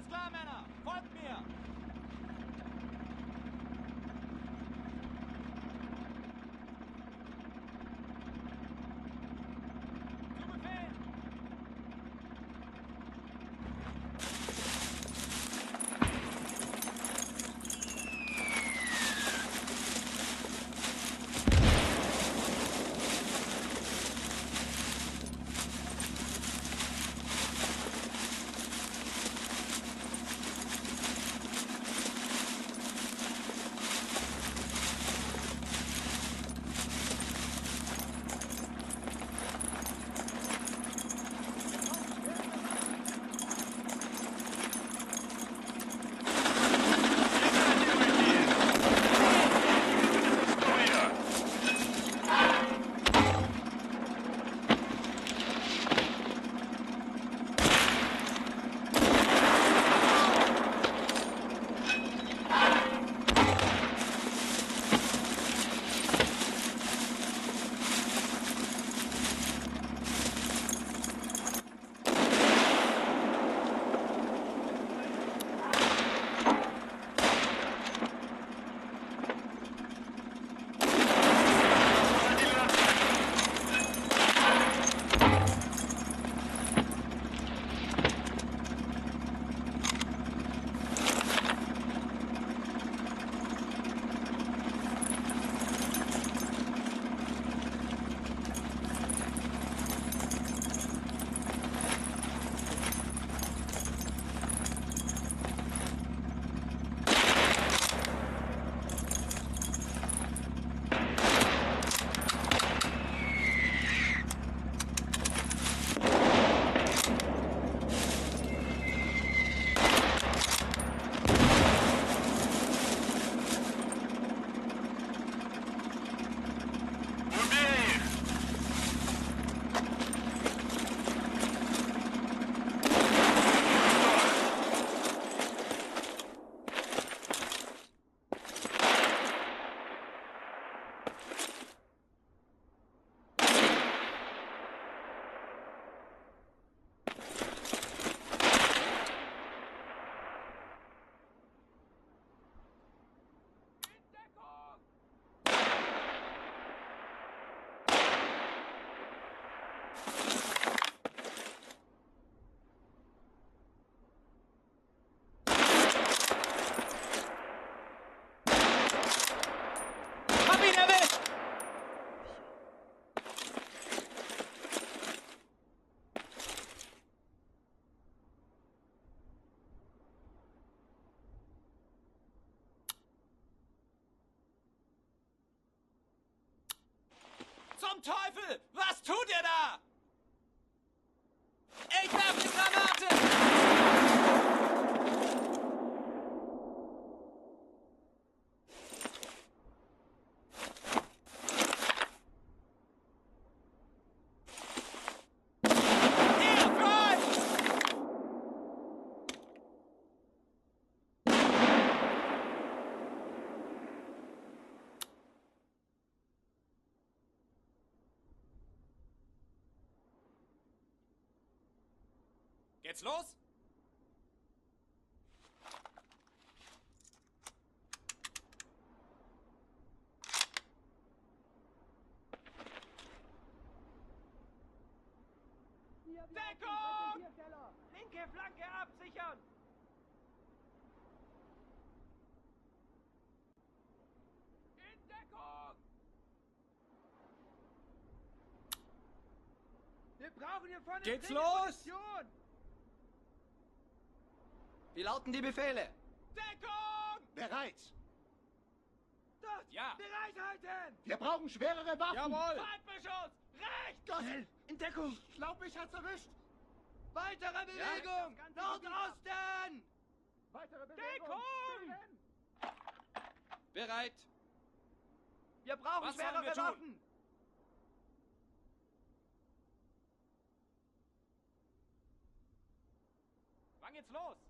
Alles klar, Teufel! Was tut ihr da? geht's los! Deckung! Linke Flanke absichern! In Deckung! Wir brauchen hier vorne Geht's los! Position. Wie lauten die Befehle? Deckung! Bereit! Dort! Ja. Bereit halten! Wir brauchen schwerere Waffen! Jawohl! Feindbeschuss! Rechts! Gott! In Deckung! Ich glaub, mich hat's erwischt! Weitere Bewegung! das ganze Nordosten! Weitere Bewegung! Deckung! Bereit! Wir brauchen Was schwerere wir? Waffen! Wann geht's los?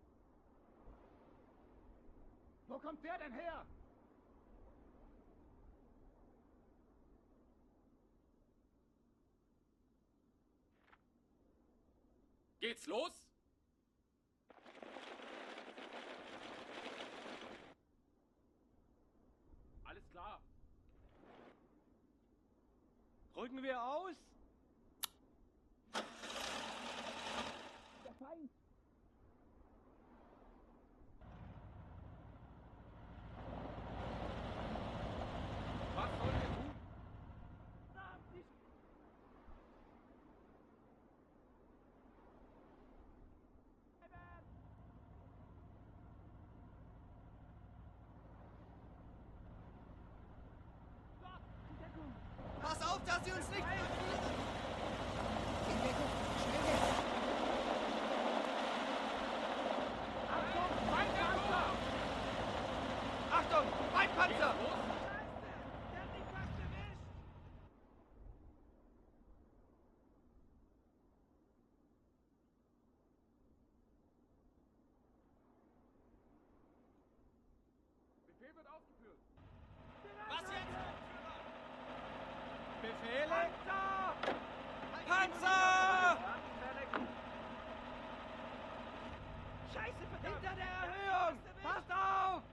Wo kommt der denn her? Geht's los? Alles klar. Rücken wir aus? Dass sie uns nicht Panzer! Scheiße, verdammt! Hinter der Erhöhung! Passt auf!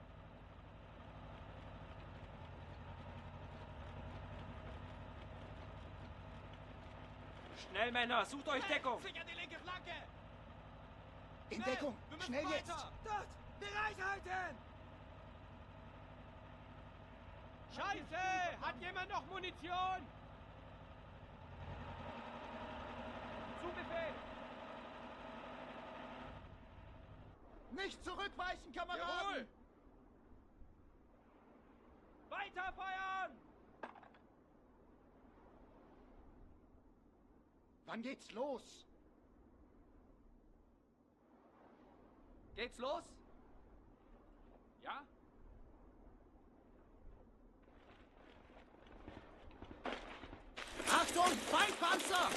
Schnell, Männer, sucht euch Deckung! Sicher die linke Flanke! In Schnell, Deckung! Schnell jetzt! Dort! Bereit halten! Scheiße! Hat jemand noch Munition? Zu Befehl! Nicht zurückweichen, Kameraden! Jawohl! Weiter feuern! Wann geht's los? Geht's los? Ja? Achtung! Feindpanzer!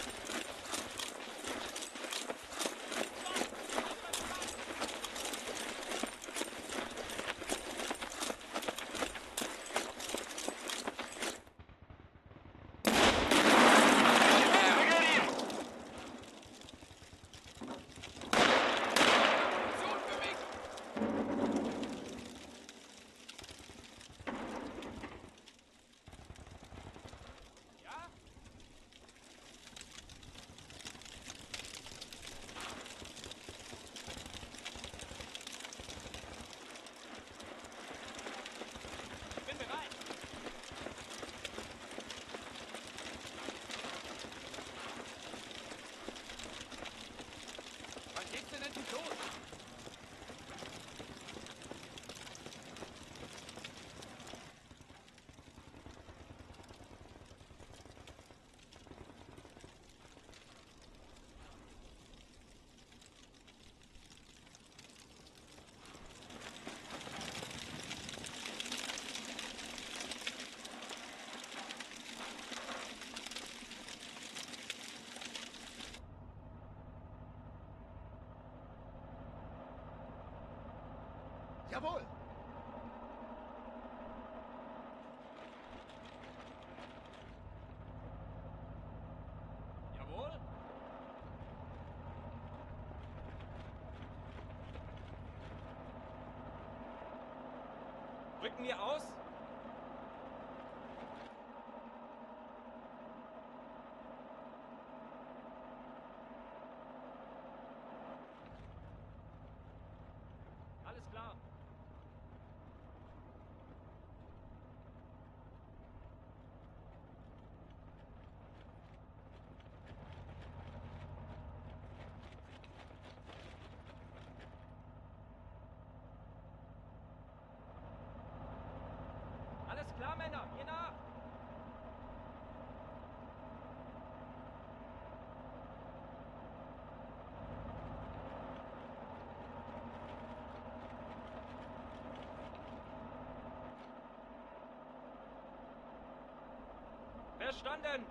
Jawohl! Verstanden.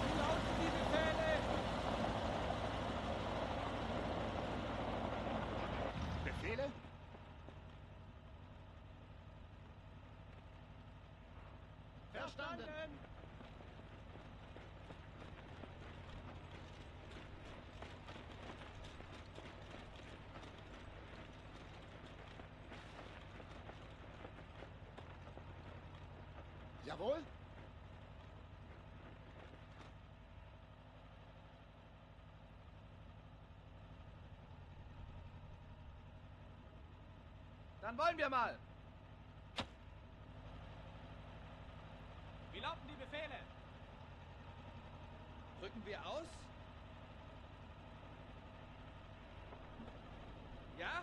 Wie lauten die Befehle? Befehle? Verstanden. Jawohl? Dann wollen wir mal. Wie lauten die Befehle? Rücken wir aus? Ja?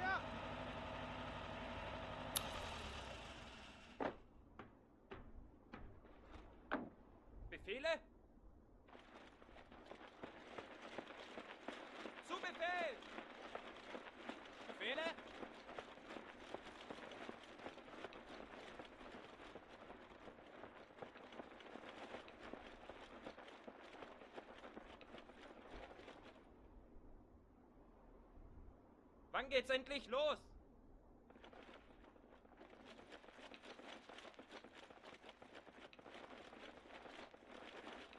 Ja. Befehle? Zu Befehl! Befehle? Wann geht's endlich los?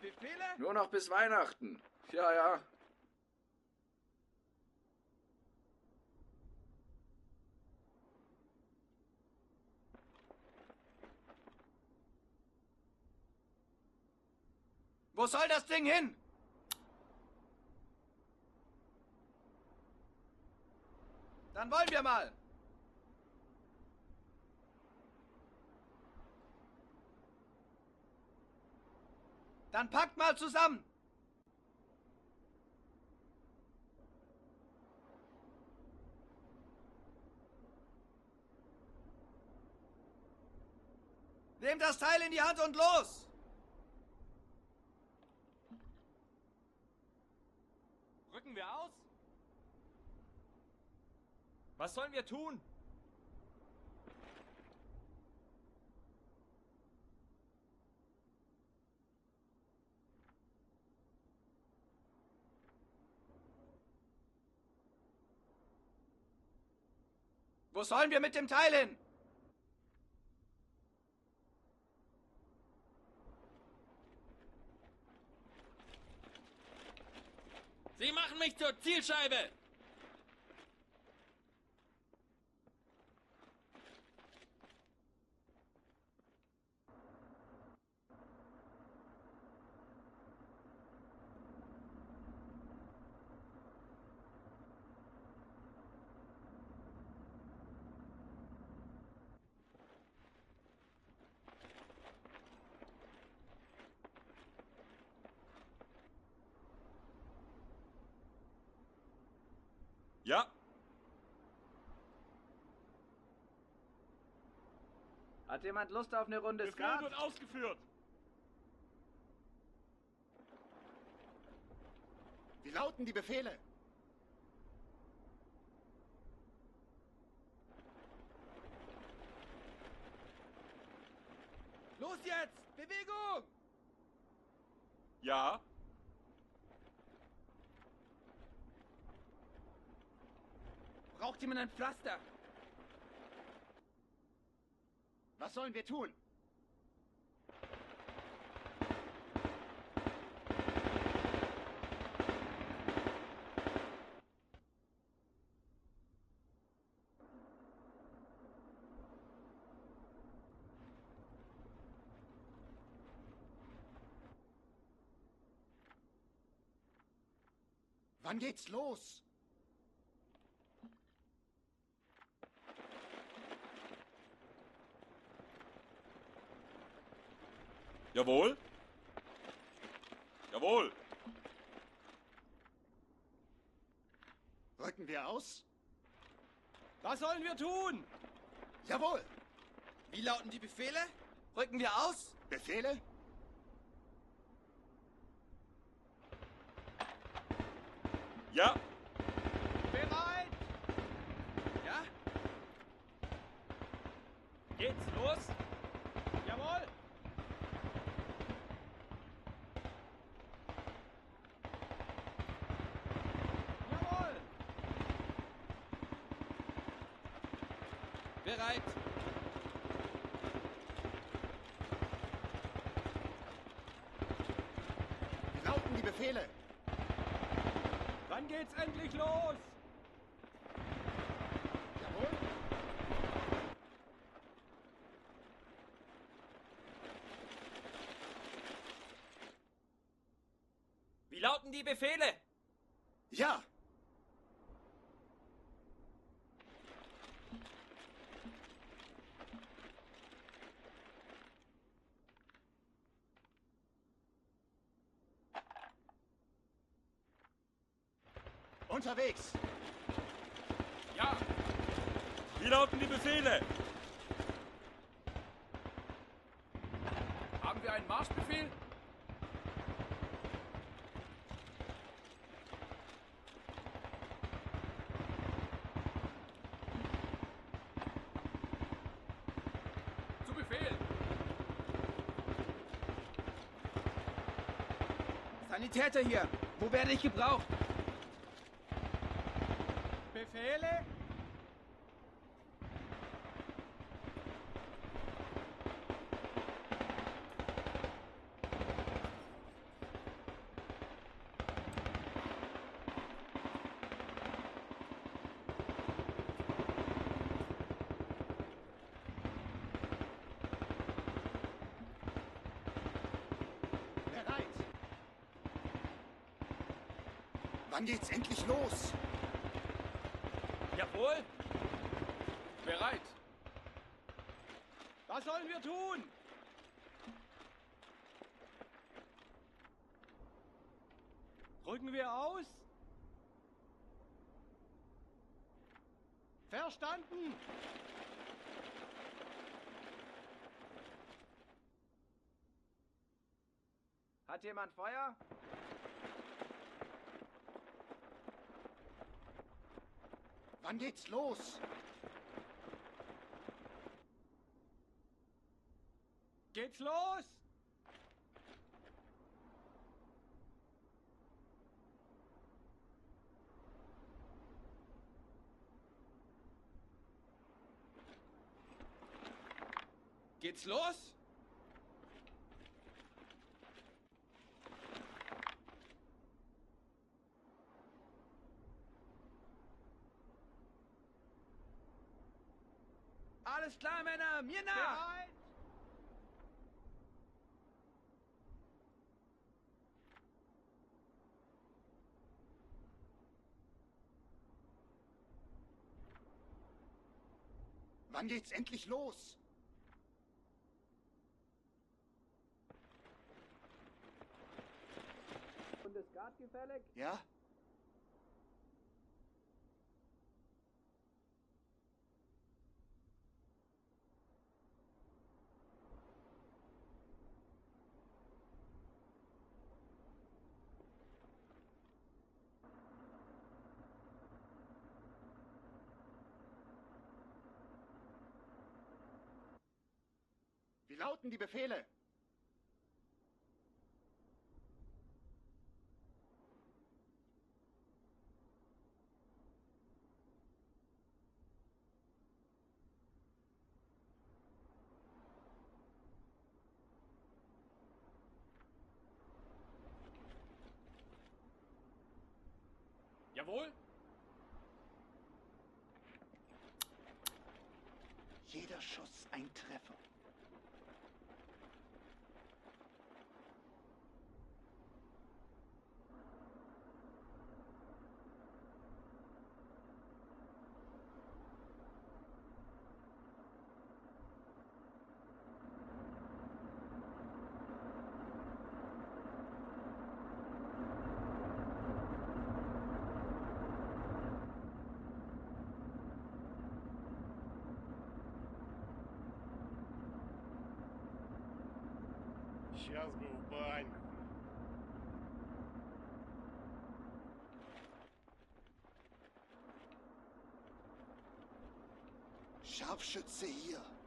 Befehle? Nur noch bis Weihnachten. Ja, ja. Wo soll das Ding hin? Dann wollen wir mal. Dann packt mal zusammen. Nehmt das Teil in die Hand und los! Rücken wir aus? Was sollen wir tun? Wo sollen wir mit dem Teil hin? Sie machen mich zur Zielscheibe! Ja, Hat jemand Lust auf eine Runde Befehl Skat? wird ausgeführt. Wie lauten die Befehle? Los jetzt! Bewegung! Ja, Braucht jemand ein Pflaster? Was sollen wir tun? Wann geht's los? Jawohl. Jawohl. Rücken wir aus? Was sollen wir tun? Jawohl. Wie lauten die Befehle? Rücken wir aus? Befehle? Ja. Bereit! Ja? Geht's los? Jawohl! Jawohl! Bereit. Wie lauten die Befehle? Wann geht's endlich los? Jawohl. Wie lauten die Befehle? Ja. Unterwegs. Ja! Wie lauten die Befehle? Haben wir einen Marschbefehl? Zu Befehl! Sanitäter hier. Wo werde ich gebraucht? Befehle? Bereit. Wann geht's endlich los? Jawohl! Bereit! Was sollen wir tun? Rücken wir aus? Verstanden! Hat jemand Feuer? Wann geht's los? Geht's los? Geht's los? Alles klar, Männer, mir nach! Bereit! Wann geht's endlich los? Bundesrat gefällig? Ja? Wie lauten die Befehle? Jawohl! Jeder Schuss ein Treffer. Сейчас бы в баню. Schaffe Zeher.